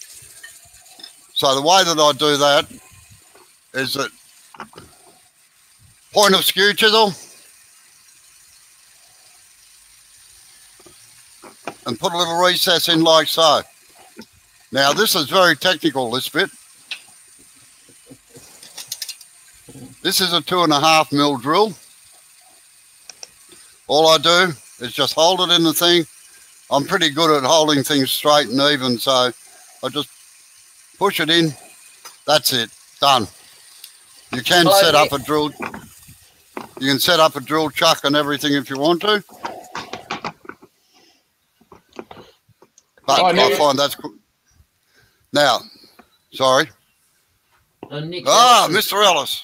So the way that I do that is that point of skew chisel and put a little recess in like so. Now this is very technical, this bit. This is a two and a half mil drill. All I do is just hold it in the thing. I'm pretty good at holding things straight and even, so I just push it in. That's it. Done. You can set up a drill. You can set up a drill chuck and everything if you want to. But I I find that's good. Now, sorry. Uh, Ah, Mr. Ellis.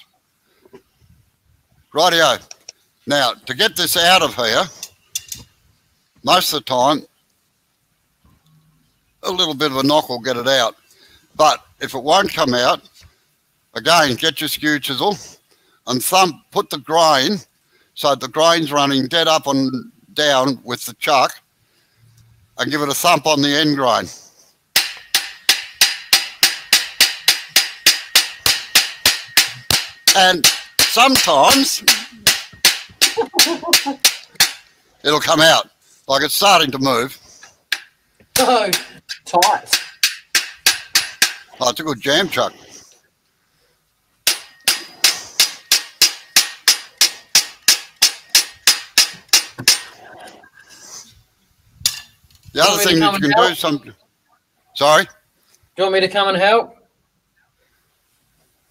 Rightio. Now, to get this out of here, most of the time, a little bit of a knock will get it out. But if it won't come out, again, get your skew chisel and thump, put the grain so the grain's running dead up and down with the chuck and give it a thump on the end grain. And sometimes it'll come out like it's starting to move. Oh, tight. Oh, it's a good jam chuck. The Want other thing that you and can do help? some. Sorry. Do you want me to come and help?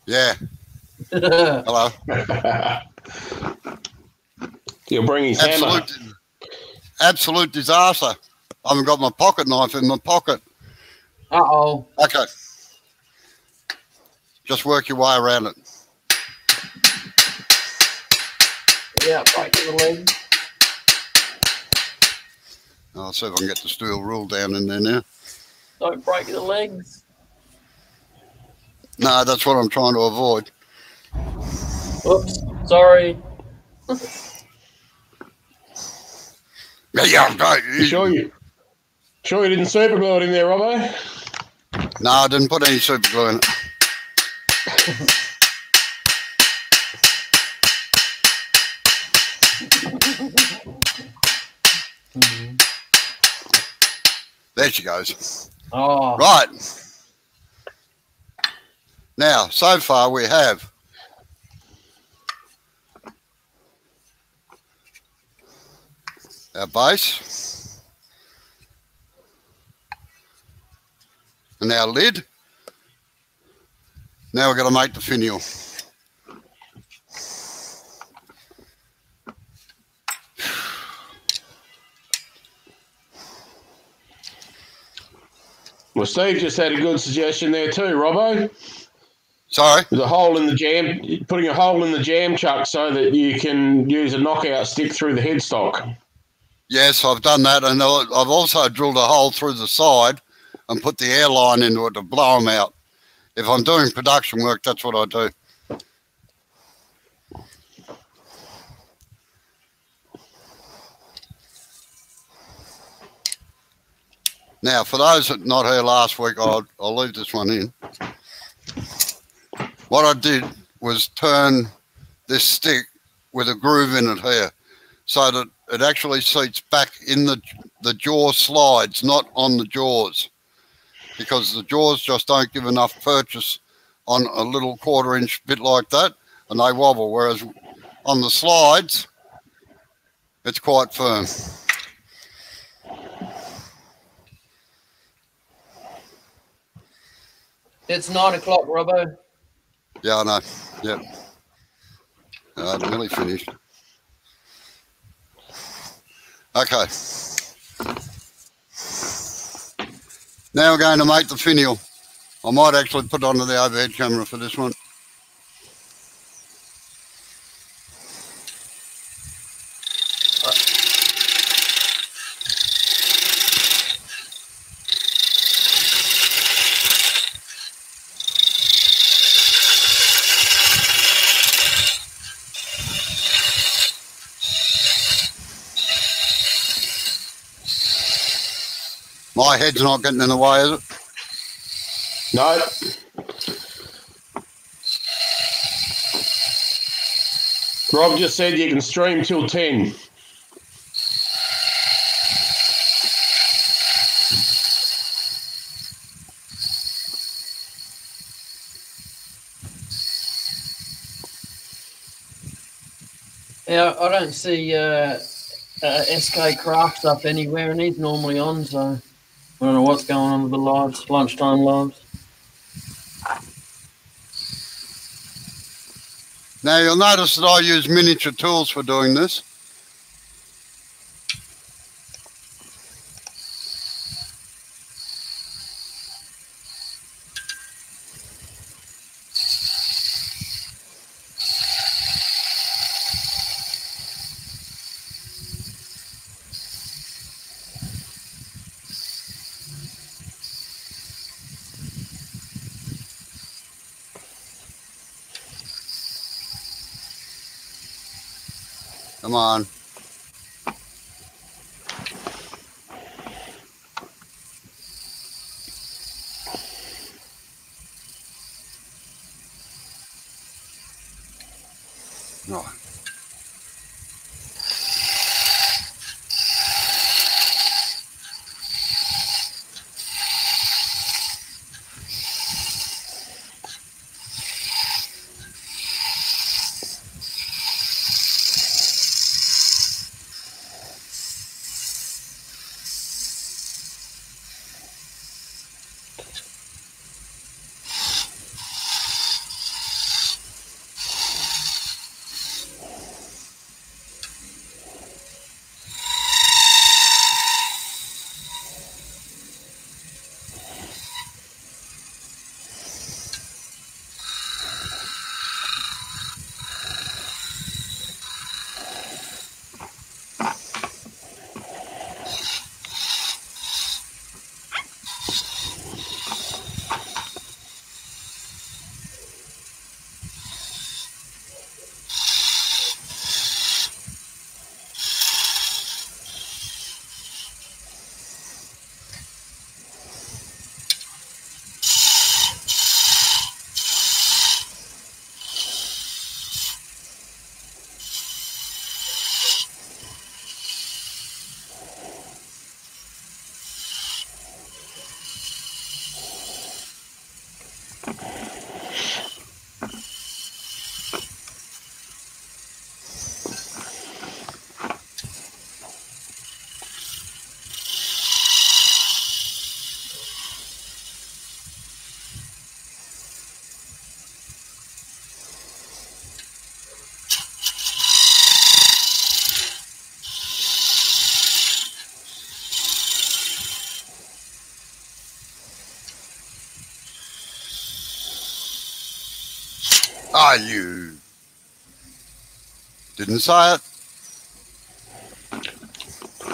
Yeah. Hello. You'll bring his hammer. Absolute. Absolute disaster. I haven't got my pocket knife in my pocket. Uh oh. Okay. Just work your way around it. Yeah, break the leg. I'll see if I can get the steel rule down in there now. Don't break the legs. No, that's what I'm trying to avoid. Oops. Sorry. Yeah, yeah, I'm great. You sure you sure you didn't super glue it in there, Robbo? No, I didn't put any super glue in it. There she goes. Oh, Right. Now, so far we have our base and our lid. Now we're going to make the finial. Well, Steve just had a good suggestion there too, Robbo. Sorry. There's a hole in the jam, putting a hole in the jam chuck so that you can use a knockout stick through the headstock. Yes, I've done that, and I've also drilled a hole through the side and put the airline into it to blow them out. If I'm doing production work, that's what I do. Now, for those that not here last week, I'll, I'll leave this one in. What I did was turn this stick with a groove in it here so that it actually seats back in the the jaw slides, not on the jaws, because the jaws just don't give enough purchase on a little quarter inch bit like that, and they wobble. Whereas on the slides, it's quite firm. It's nine o'clock, Robbo. Yeah, I know. Yep. Uh, nearly finished. Okay. Now we're going to make the finial. I might actually put onto the overhead camera for this one. My head's not getting in the way, is it? No. Rob just said you can stream till 10. Yeah, I don't see uh, uh, SK Craft up anywhere, and he's normally on, so I don't know what's going on with the lives, lunchtime lives. Now you'll notice that I use miniature tools for doing this. Didn't say it.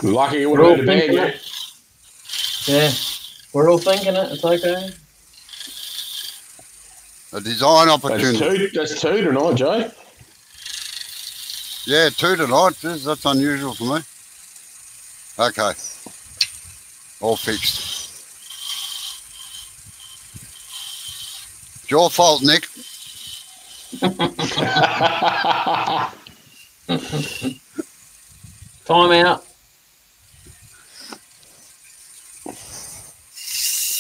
Lucky you would We're all have heard a bag thinking Yeah, we're all thinking it. It's okay. A design opportunity. That's opportunity. two, that's two tonight, Joe. Yeah, two tonight. Jeez, that's unusual for me. Okay. All fixed. It's your fault, Nick. Time out.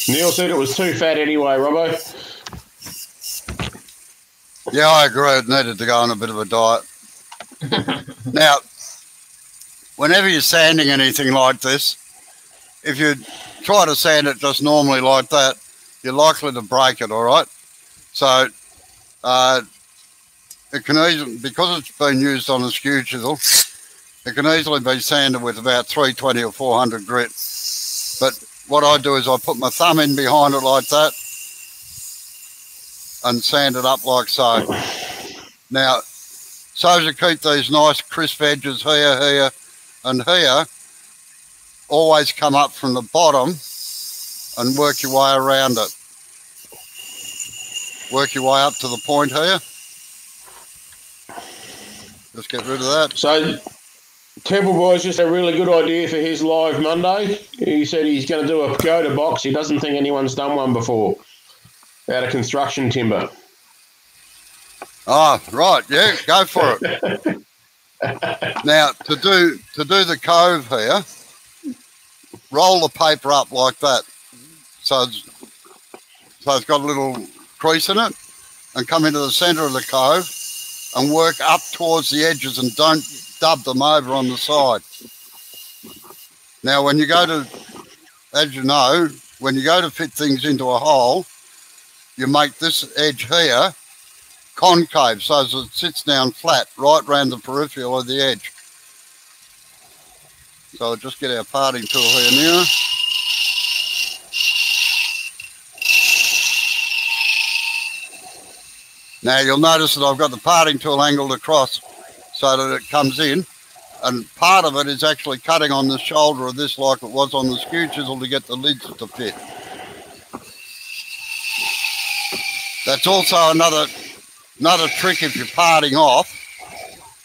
Neil said it was too fat anyway, Robbo. Yeah, I agree. It needed to go on a bit of a diet. now, whenever you're sanding anything like this, if you try to sand it just normally like that, you're likely to break it, all right? So, uh, it can easily, because it's been used on a skew chisel, it can easily be sanded with about 320 or 400 grit. But what I do is I put my thumb in behind it like that and sand it up like so. Now, so as to keep these nice crisp edges here, here, and here, always come up from the bottom and work your way around it. Work your way up to the point here. Just get rid of that. So, Temple Boy's just a really good idea for his live Monday. He said he's going to do a pagoda box. He doesn't think anyone's done one before out of construction timber. Ah, right, yeah, go for it. now to do to do the cove here, roll the paper up like that. So it's, so it's got a little crease in it, and come into the centre of the cove, and work up towards the edges, and don't dub them over on the side. Now, when you go to, as you know, when you go to fit things into a hole, you make this edge here concave so as it sits down flat right round the peripheral of the edge. So I'll just get our parting tool here now. Now you'll notice that I've got the parting tool angled across so that it comes in and part of it is actually cutting on the shoulder of this like it was on the skew chisel to get the lids to fit. That's also another Another trick if you're parting off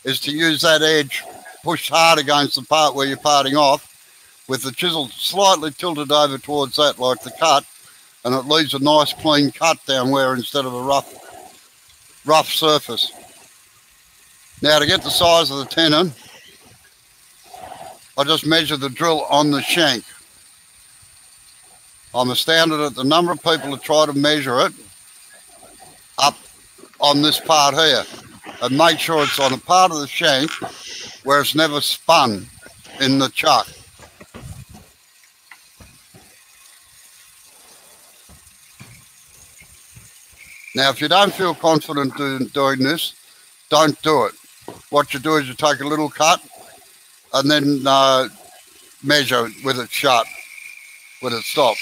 is to use that edge pushed hard against the part where you're parting off with the chisel slightly tilted over towards that like the cut and it leaves a nice clean cut down where instead of a rough rough surface. Now to get the size of the tenon I just measure the drill on the shank. I'm astounded at the number of people that try to measure it up on this part here and make sure it's on a part of the shank where it's never spun in the chuck. Now, if you don't feel confident in doing this, don't do it. What you do is you take a little cut and then uh, measure with it shut, with it stopped.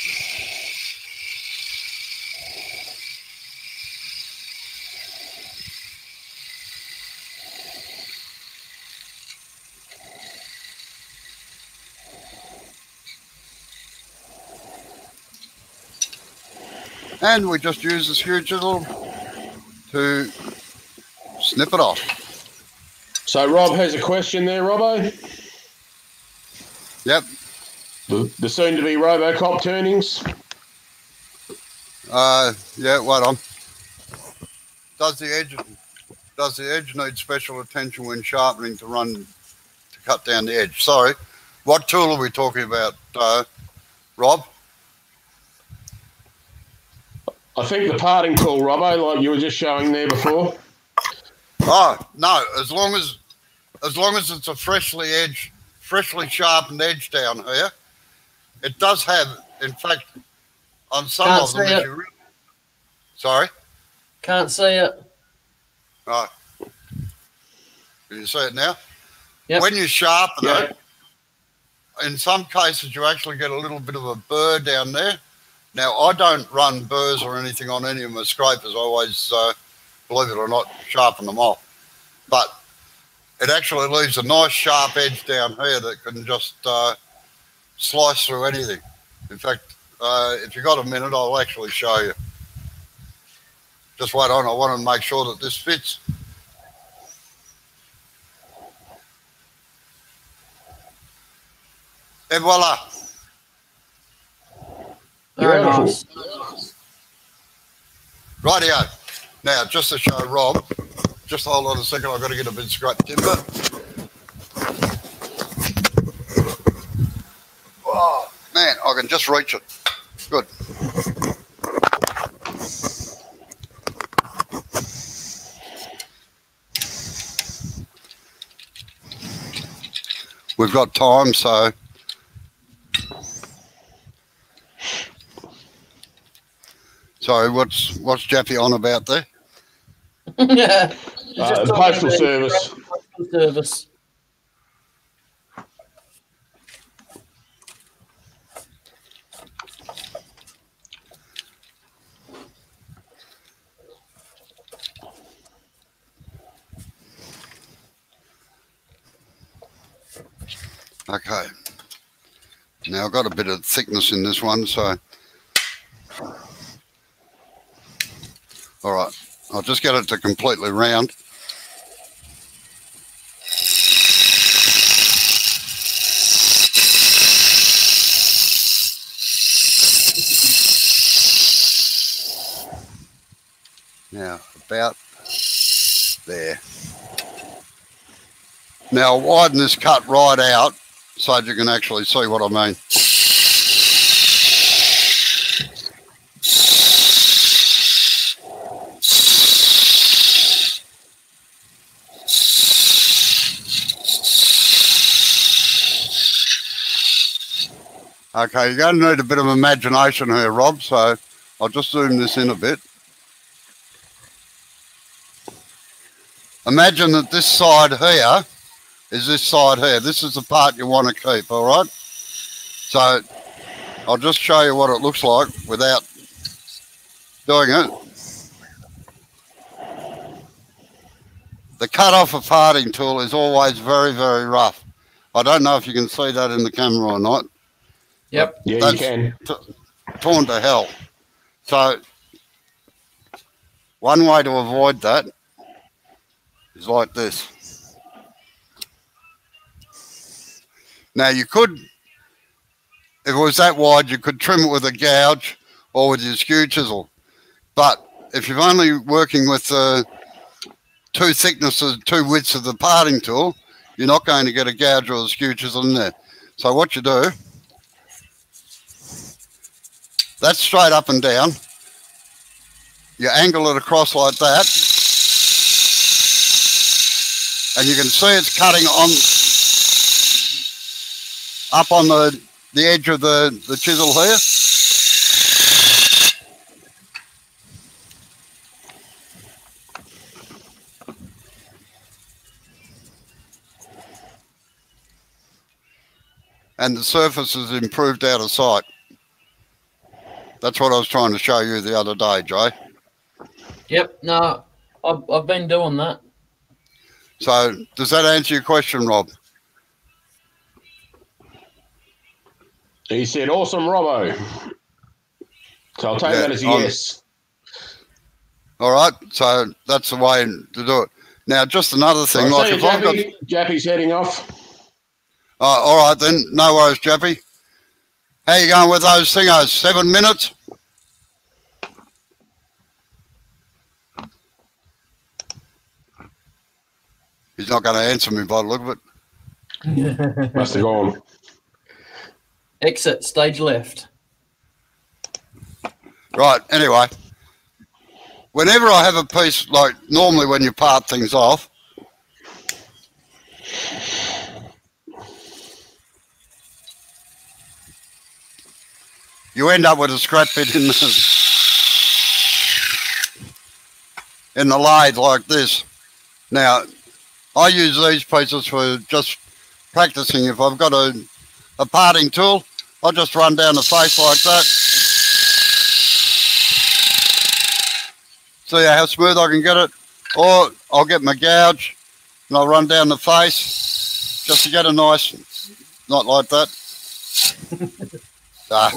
And we just use the skew chisel to snip it off. So, Rob has a question there, Robbo. Yep. The, the soon to be Robocop turnings. Uh, yeah, wait on. Does the edge does the edge need special attention when sharpening to run to cut down the edge? Sorry, what tool are we talking about, uh, Rob? I think the parting tool, Robbo, like you were just showing there before. Oh no! As long as as long as it's a freshly edged, freshly sharpened edge down here, it does have. In fact, on some Can't of them, see you re- sorry. Can't see it. Oh. Can you see it now? Yep. When you sharpen Yeah. it, in some cases you actually get a little bit of a burr down there. Now I don't run burrs or anything on any of my scrapers. I always, uh, believe it or not, sharpen them off. But it actually leaves a nice sharp edge down here that can just uh, slice through anything. In fact, uh, if you've got a minute, I'll actually show you. Just wait on. I want to make sure that this fits. Et voila. Very nice. Rightio. Now, just to show Rob, just hold on a second. I've got to get a bit of scrap timber. Oh, man, I can just reach it. Good. We've got time, so sorry. What's what's Jappy on about there? yeah. Uh, postal service. Postal service. Okay. Now I've got a bit of thickness in this one, so. All right. I'll just get it to completely round. Now, about there. Now, widen this cut right out so you can actually see what I mean. Okay, you're going to need a bit of imagination here, Rob, so I'll just zoom this in a bit. Imagine that this side here is this side here. This is the part you want to keep, all right? So I'll just show you what it looks like without doing it. The cut off a parting tool is always very, very rough. I don't know if you can see that in the camera or not. Yep. Yeah, you That's- can. torn to hell. So one way to avoid that is like this. Now you could, if it was that wide, you could trim it with a gouge or with your skew chisel. But if you're only working with uh, two thicknesses, two widths of the parting tool, you're not going to get a gouge or a skew chisel in there. So what you do, that's straight up and down. You angle it across like that. And you can see it's cutting on up on the, the edge of the, the chisel here. And the surface is improved out of sight. That's what I was trying to show you the other day, Jay. Yep. No, I've, I've been doing that. So does that answer your question, Rob? He said, awesome, Robbo. So I'll take Yeah, that as a I'm- yes. All right. So that's the way to do it. Now, just another thing, Right, like see if you, I've got, Jappy. Jappy's heading off. uh, all right then, no worries, Jappy. How you going with those thingos? Seven minutes? He's not going to answer me by the look of it. Must have gone. Exit stage left. Right. Anyway, whenever I have a piece, like normally when you part things off, you end up with a scrap bit in the in the lathe like this. Now, I use these pieces for just practicing. If I've got a, a parting tool, I'll just run down the face like that. See how smooth I can get it? Or I'll get my gouge and I'll run down the face just to get a nice, not like that. Ah,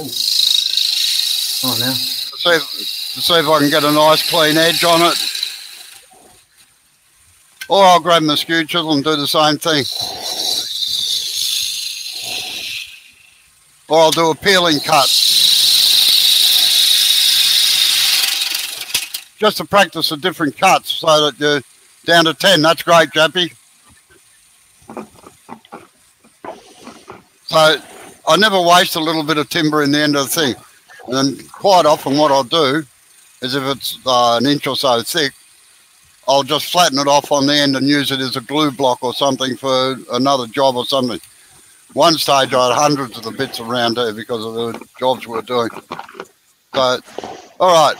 now. see, if, to see if I can get a nice clean edge on it. Or I'll grab my skew chisel and do the same thing. Or I'll do a peeling cut. Just to practice the different cuts so that you're down to 10. That's great, Jappy. So I never waste a little bit of timber in the end of the thing. And quite often what I'll do is if it's uh, an inch or so thick, I'll just flatten it off on the end and use it as a glue block or something for another job or something. One stage I had hundreds of the bits around here because of the jobs we we're doing. So, all right.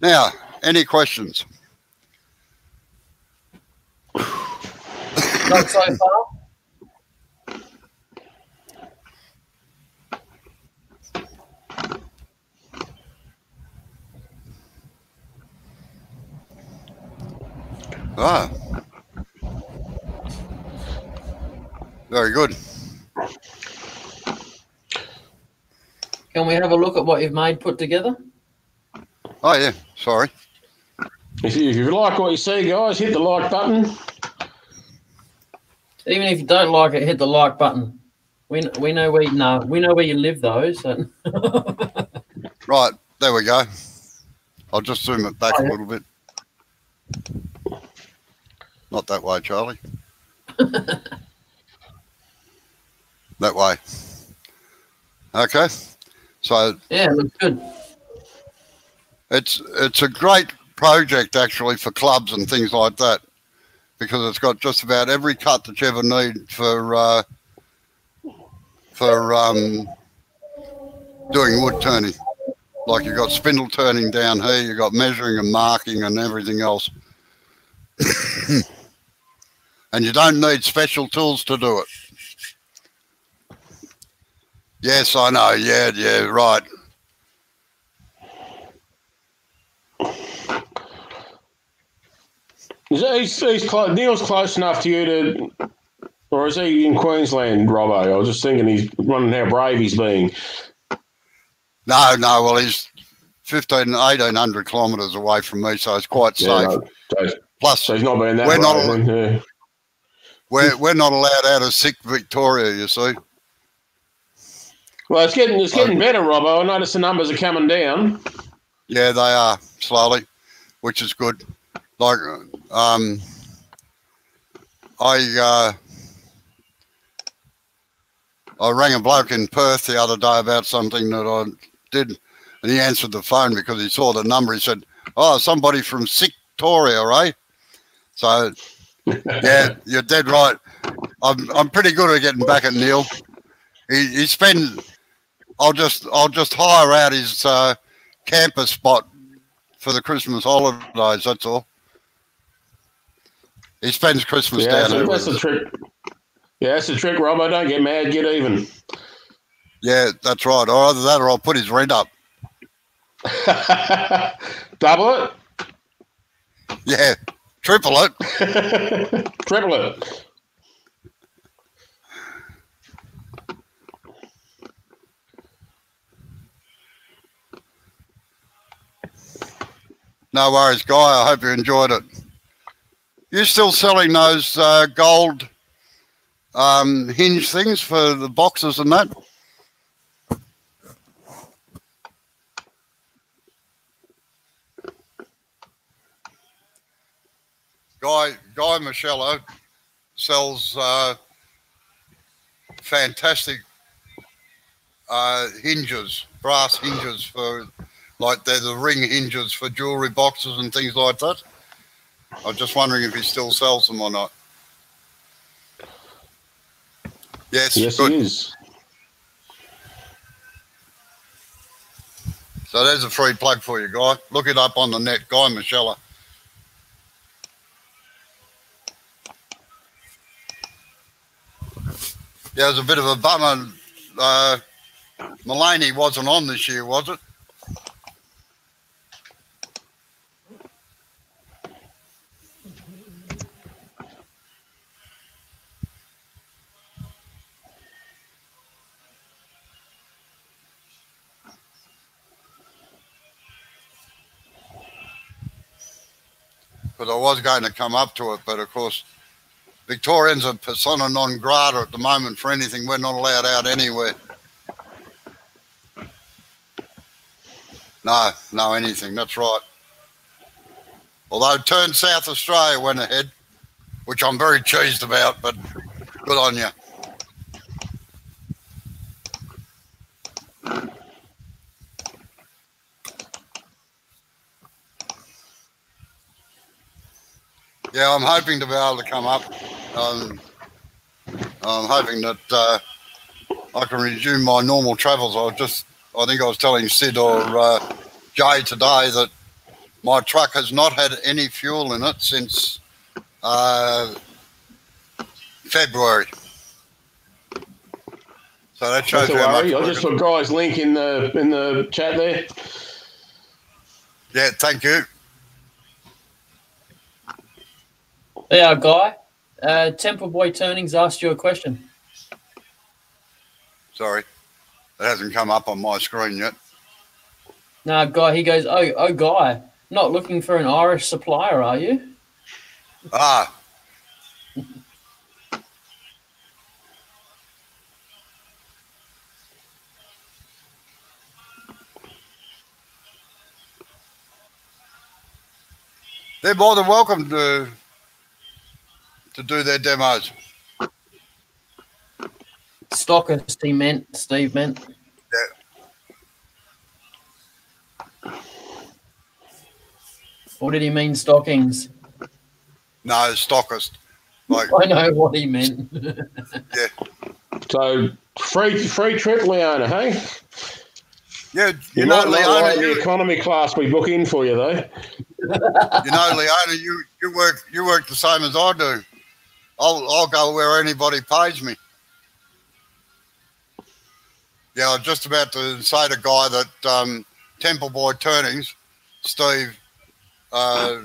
Now, any questions? Not so far. Ah. Very good. Can we have a look at what you've made put together? Oh, yeah. Sorry. If you, if you like what you see, guys, hit the like button. Even if you don't like it, hit the like button. We, we know where you no, we know where you live though. So Right. There we go. I'll just zoom it back Oh, a little bit. Not that way, Charlie. that way. Okay. So yeah, it looks good. it's it's a great project actually for clubs and things like that because it's got just about every cut that you ever need for uh, for um, doing wood turning. Like you've got spindle turning down here, you've got measuring and marking and everything else. and you don't need special tools to do it. Yes, I know. Yeah, yeah, right. Is he's, he's close, Neil's close enough to you to, or is he in Queensland, Robbo? I was just thinking he's running how brave he's being. No, no. Well, he's 15, 1800 kilometres away from me, so it's quite safe. Yeah, no, so, Plus, so he's not being that We're not brave. yeah. We're, we're not allowed out of sick Victoria, you see. Well, it's getting it's getting better, Robbo. I notice the numbers are coming down. Yeah, they are slowly, which is good. Like, um, I uh, I rang a bloke in Perth the other day about something that I did, and he answered the phone because he saw the number. He said, "Oh, somebody from Sick Victoria, right?" So, yeah, you're dead right. I'm I'm pretty good at getting back at Neil. He he spends. I'll just I'll just hire out his uh, camper spot for the Christmas holidays. That's all. He spends Christmas Yeah, down there. that's the trick. Yeah, that's the trick, Robbo. Don't get mad, get even. Yeah, that's right. Or either that, or I'll put his rent up. Double it. Yeah, triple it. triple it. No worries, Guy. I hope you enjoyed it. You're still selling those uh, gold um, hinge things for the boxes and that? Guy Guy Michello sells uh, fantastic uh, hinges, brass hinges for Like they're the ring hinges for jewelry boxes and things like that. I was just wondering if he still sells them or not. Yes, Yes, good. it is. So there's a free plug for you, Guy. Look it up on the net, Guy Michella. It was a bit of a bummer. Uh, Mulaney wasn't on this year, was it? Because I was going to come up to it, but of course, Victorians are persona non grata at the moment for anything. We're not allowed out anywhere. No, no, anything. That's right. Although Turn South Australia went ahead, which I'm very cheesed about, but good on you. Yeah, I'm hoping to be able to come up. Um, I'm hoping that uh, I can resume my normal travels. I just, I think I was telling Sid or uh, Jay today that my truck has not had any fuel in it since uh, February. So that shows you how much. I just put Guy's link in the in the chat there. Yeah, thank you. Yeah, guy. Uh, Temple Boy Turnings asked you a question. Sorry, it hasn't come up on my screen yet. No, guy. He goes, "Oh, oh, guy. Not looking for an Irish supplier, are you?" Ah. They're more than welcome to to do their demos. Stockist, he meant. Steve meant. Or did he mean stockings? No, stockist. Like I know what he meant. Yeah. So free free trip, Leona, hey? yeah, you, You, know, not Leona, like the economy class we book in for you though. you know, Leona, you, you work you work the same as I do. I'll I'll go where anybody pays me. Yeah, I was just about to say to Guy that um, Temple Boy Turnings, Steve, uh,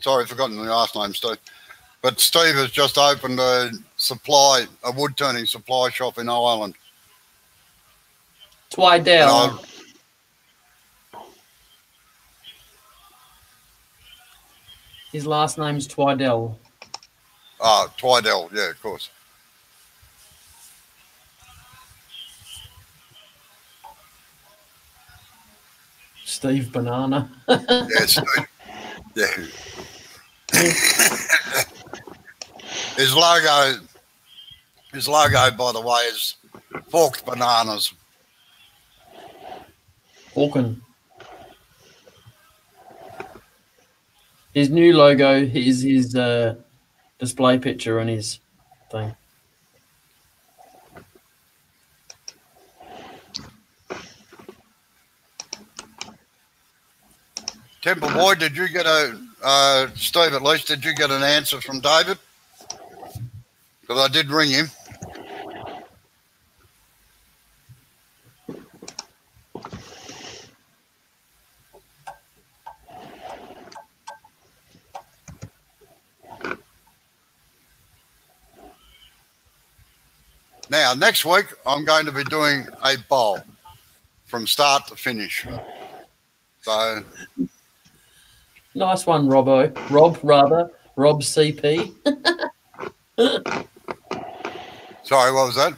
sorry, I've forgotten the last name, Steve, but Steve has just opened a supply, a wood turning supply shop in Ireland. Twydell. And His last name's Twydell. Ah, Twydell, yeah, of course. Steve Banana. Yeah, Steve. Yeah. his logo, his logo, by the way, is forked bananas. Falcon. His new logo is his uh, display picture on his thing. Temple Boy, did you get a uh, Steve? At least, did you get an answer from David? Because I did ring him. Now, next week, I'm going to be doing a bowl from start to finish. So, Nice one, Robbo. Rob, rather. Rob CP. sorry, what was that?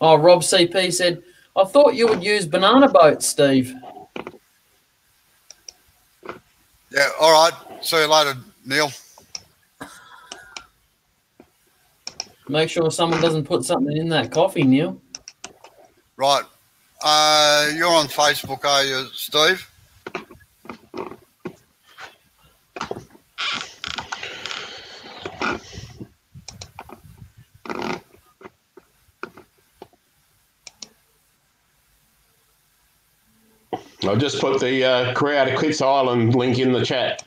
Oh, Rob CP said, I thought you would use banana boats, Steve. Yeah, all right. See you later, Neil. Make sure someone doesn't put something in that coffee, Neil. Right. uh, you're on Facebook, are you, Steve? I'll just put the uh, Creator Quits Island link in the chat.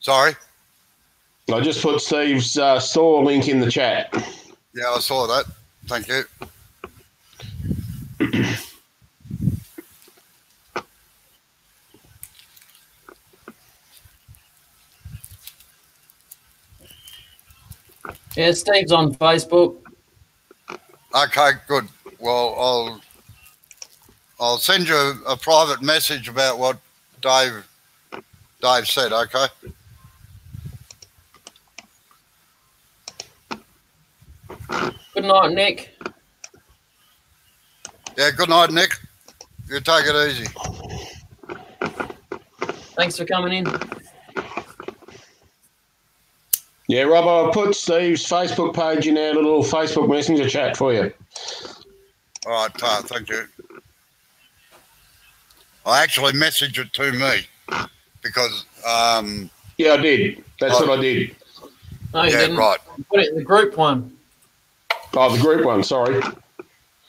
Sorry. I just put Steve's uh, store link in the chat. Yeah, I saw that. Thank you. Yeah, Steve's on Facebook. Okay, good. Well, I'll I'll send you a, a private message about what Dave Dave said. Okay. Good night, Nick. Yeah. Good night, Nick. You take it easy. Thanks for coming in. Yeah, Rob, I put Steve's Facebook page in our little Facebook Messenger chat for you. All right, uh, thank you. I actually messaged it to me because um, Yeah, I did. That's Oh. what I did. No, you yeah, didn't. right. Put it in the group one. Oh, the group one. Sorry.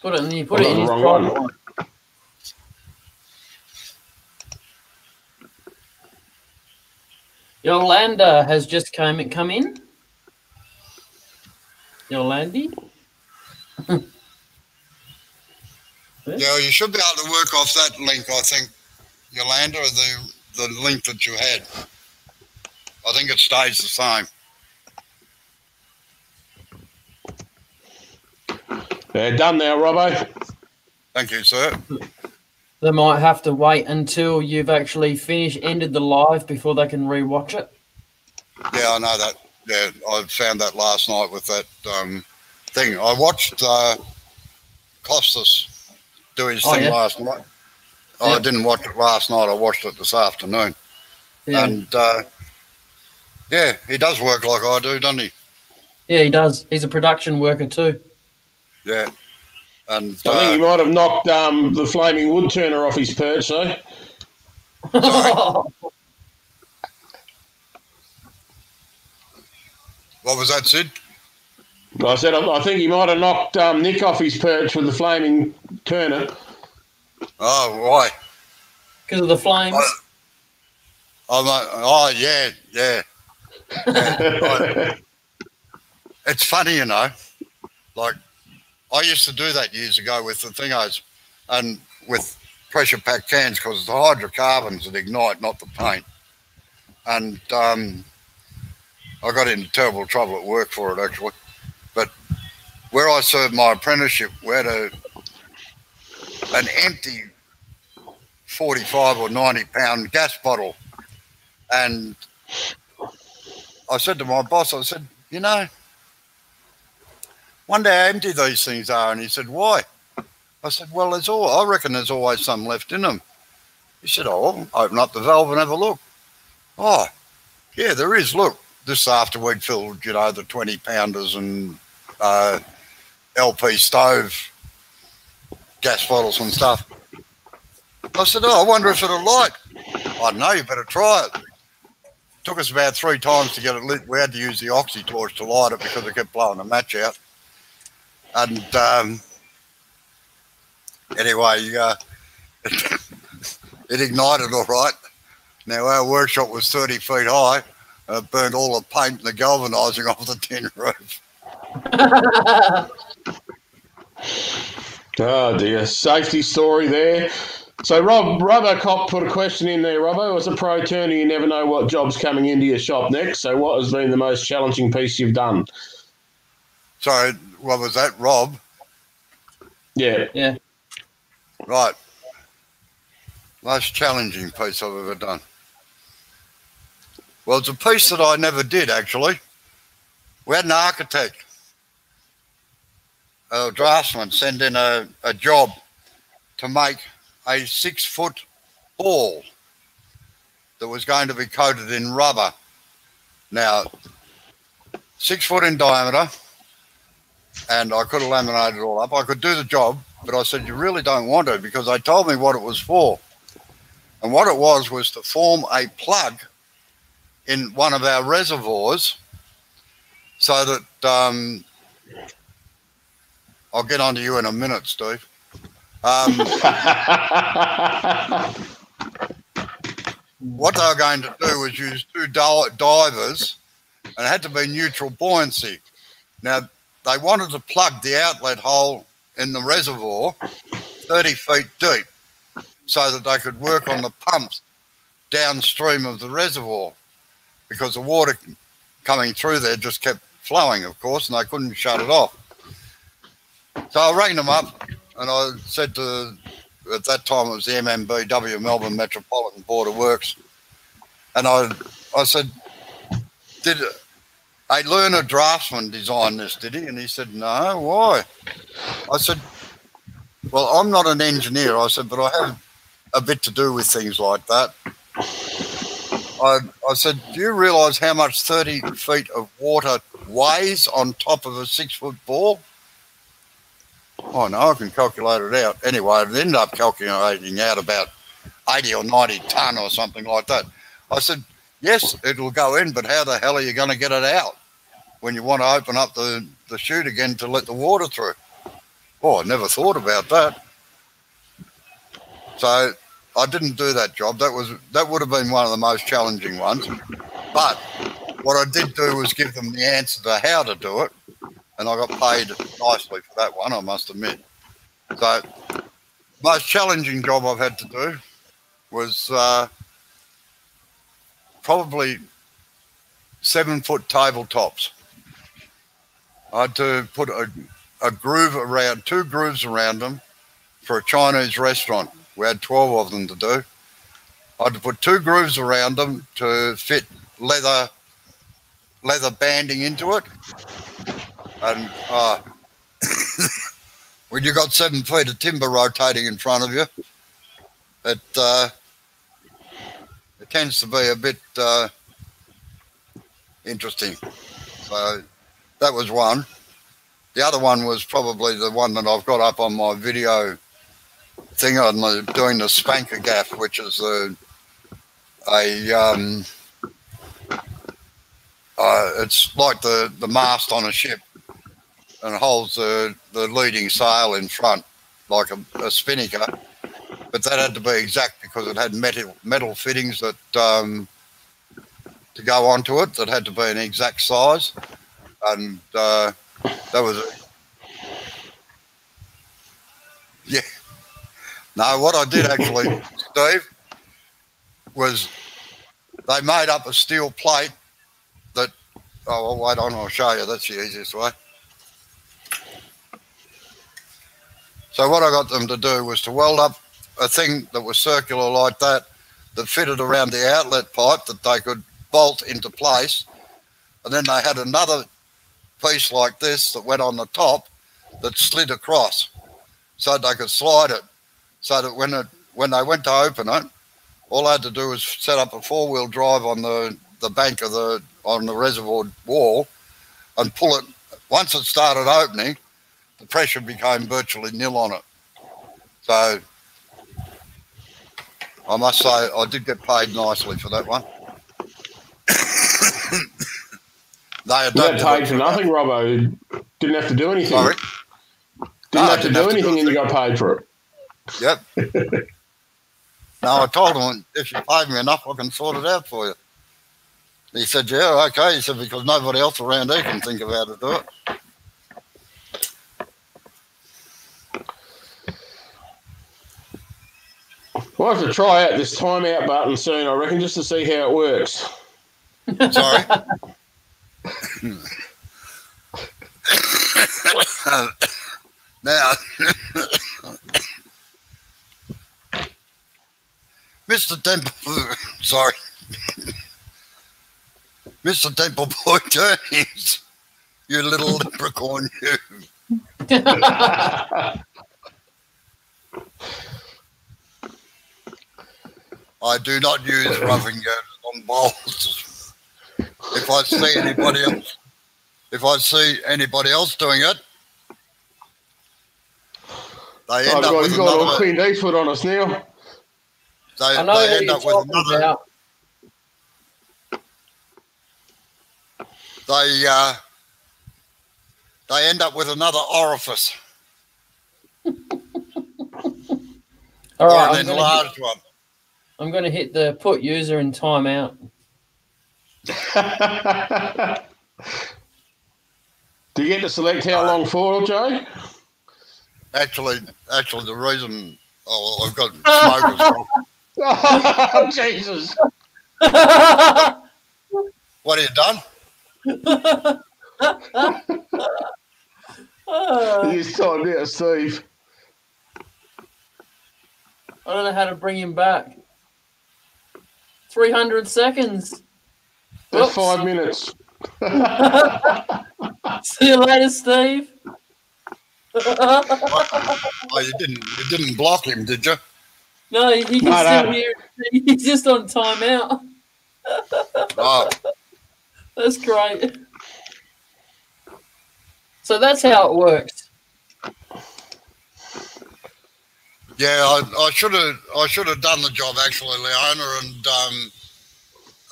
Put it in. You put I it in the wrong one. one. Yolanda has just come come in. Yolandi. Yeah, you should be able to work off that link. I think Yolanda, the the link that you had. I think it stays the same. Yeah, done now, Robbo. Thank you, sir. They might have to wait until you've actually finished, ended the live before they can rewatch it. Yeah, I know that. Yeah, I found that last night with that um, thing. I watched uh, Costas do his Oh, thing yeah? last night. I didn't watch it last night. I watched it this afternoon. Yeah, And uh, yeah, he does work like I do, doesn't he? yeah, he does. He's a production worker too. Yeah. And I think he uh, might have knocked um, the flaming wood turner off his perch, though. what was that, Sid? I said I, I think he might have knocked um, Nick off his perch with the flaming turner. Oh, why? Because of the flames. I'm like, oh, yeah, yeah. It's funny, you know. Like, I used to do that years ago with the thingos and with pressure packed cans because the hydrocarbons that ignite, not the paint. And um, I got into terrible trouble at work for it, actually. But where I served my apprenticeship, we had a, an empty 45 or 90 pound gas bottle. And I said to my boss, I said, you know, wonder how empty these things are. And he said, why? I said, well, there's all, I reckon there's always some left in them. He said, oh, open up the valve and have a look. Oh, yeah, there is. Look, this after we'd filled, you know, the 20 pounders and uh, LP stove gas bottles and stuff. I said, oh, I wonder if it'll light. I know, you better try it. Took us about three times to get it lit. We had to use the oxy torch to light it because it kept blowing the match out. And um, anyway, uh, it ignited all right. Now, our workshop was 30 feet high. It burned all the paint and the galvanising off the tin roof. Oh dear, safety story there. So Rob Robocop put a question in there. Robbo, as a pro turner, you never know what job's coming into your shop next. So what has been the most challenging piece you've done? So, what was that, Rob? Yeah, yeah. Right. Most challenging piece I've ever done. Well, it's a piece that I never did actually. We had an architect, a draftsman, send in a, a job to make a six foot ball that was going to be coated in rubber. Now, six foot in diameter, and I could have laminated it all up. I could do the job, But I said, you really don't want to because they told me what it was for. And what it was was to form a plug in one of our reservoirs so that um, I'll get on to you in a minute, Steve. Um, what they were going to do was use two divers and it had to be neutral buoyancy. Now, they wanted to plug the outlet hole in the reservoir 30 feet deep so that they could work on the pumps downstream of the reservoir because the water coming through there just kept flowing, of course, and they couldn't shut it off. So I rang them up and I said to, at that time it was the MMBW, Melbourne Metropolitan Board of Works, and I, I said, did a learner draftsman designed this, did he? And he said, no, why? I said, well, I'm not an engineer. I said, but I have a bit to do with things like that. I, I said, do you realise how much 30 feet of water weighs on top of a six foot ball? Oh, no, I can calculate it out. Anyway, it ended up calculating out about 80 or 90 tonne or something like that. I said, yes, it'll go in, but how the hell are you going to get it out when you want to open up the, the chute again to let the water through? Oh, I never thought about that. So I didn't do that job. That was that would have been one of the most challenging ones. But what I did do was give them the answer to how to do it, and I got paid nicely for that one. I must admit. So most challenging job I've had to do was uh, probably seven foot tabletops. I had to put a, a groove around, two grooves around them for a Chinese restaurant. We had 12 of them to do. I had to put two grooves around them to fit leather leather banding into it. And uh, when you got seven feet of timber rotating in front of you, it uh, it tends to be a bit uh, interesting. So that was one. The other one was probably the one that I've got up on my video thing on the, doing the spanker gaff, which is a, a um, uh, it's like the, the mast on a ship and holds the, the leading sail in front like a, a spinnaker. But that had to be exact because it had metal metal fittings that um, to go onto it that had to be an exact size, and uh, that was it. Yeah. No, what I did actually, Steve, was they made up a steel plate that. Oh, well, wait on, I'll show you. That's the easiest way. So what I got them to do was to weld up a thing that was circular like that, that fitted around the outlet pipe that they could bolt into place, and then they had another piece like this that went on the top that slid across, so they could slide it so that when it when they went to open it, all I had to do was set up a four wheel drive on the, the bank of the on the reservoir wall and pull it. Once it started opening, the pressure became virtually nil on it. So I must say I did get paid nicely for that one. they You got paid for nothing, Robbo. Didn't have to do anything. Sorry. Didn't No, have to didn't do have to do anything and you got paid for it. Yep. no, I told him if you pay me enough, I can sort it out for you. He said, "Yeah, okay." He said because nobody else around here can think of how to do it. We'll have to try out this timeout button soon, I reckon, just to see how it works. Sorry. now, Mr. Temple, sorry, Mr. Temple Boy Journeys, you little leprechaun, you. I do not use roughing gouges on bowls. If I see anybody else, if I see anybody else doing it, They Oh, end up God, with you've got all another. Clint Eastwood on us now. They, I know they end up with another. about. They uh, they end up with another orifice All or right, an I'm enlarged one. I'm gonna hit the put user in timeout. Do you get to select how long for, Joe? Actually, actually, the reason oh, I've got smokers. Oh, Jesus. what have you done? He's timed out, Steve. I don't know how to bring him back. 300 seconds. That's Oops. five minutes. See you later, Steve. Oh, you didn't you didn't block him, did you? no, he can No, still no. hear. He's just on timeout. Oh, That's great. So that's how it works. Yeah. I, should have I should have done the job actually, Leona, and um,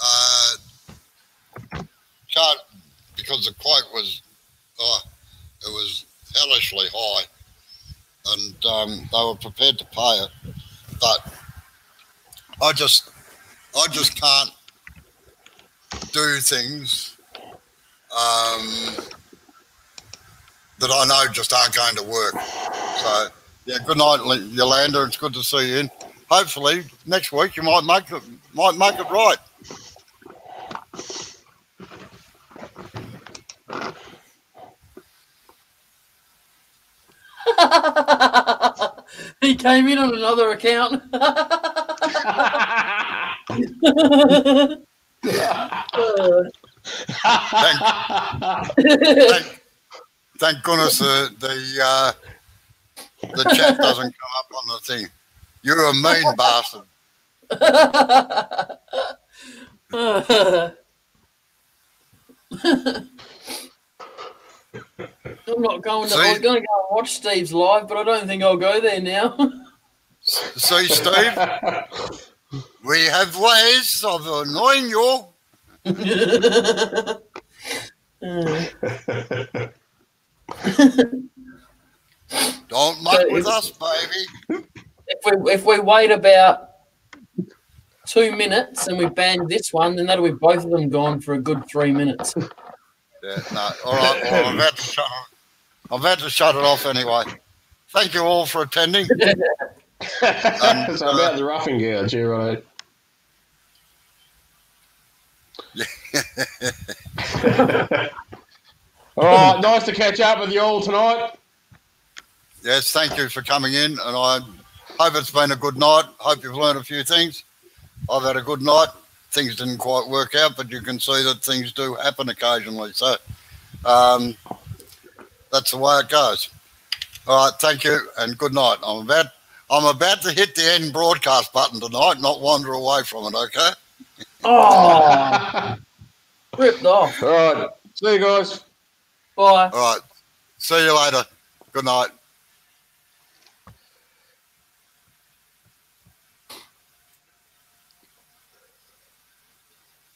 uh, chart because the quote was oh, it was hellishly high, and um, they were prepared to pay it, but I just I just can't do things um, that I know just aren't going to work. So yeah, good night, Yolanda. It's good to see you. In. Hopefully next week you might make it might make it right. he came in on another account. Thank, thank goodness the the uh, the chat doesn't come up on the thing. You're a mean bastard. I'm not going to. I See? was going to go and watch Steve's live, but I don't think I'll go there now. See, Steve, we have ways of annoying you. Don't muck So with is- us, baby. if we if we wait about two minutes and we ban this one, then that'll be both of them gone for a good three minutes. Yeah, no. All right. Well, I've had to shut. It, I've had to shut it off anyway. Thank you all for attending. Um, it's about the roughing gouge, yeah, right. all right, nice to catch up with you all tonight. Yes, thank you for coming in, and I hope it's been a good night. Hope you've learned a few things. I've had a good night. Things didn't quite work out, but you can see that things do happen occasionally. So um, that's the way it goes. All right, thank you, and good night. I'm about I'm about to hit the end broadcast button tonight, not wander away from it. Okay. Oh, ripped off. all right, see you guys. Bye. All right. See you later. Good night.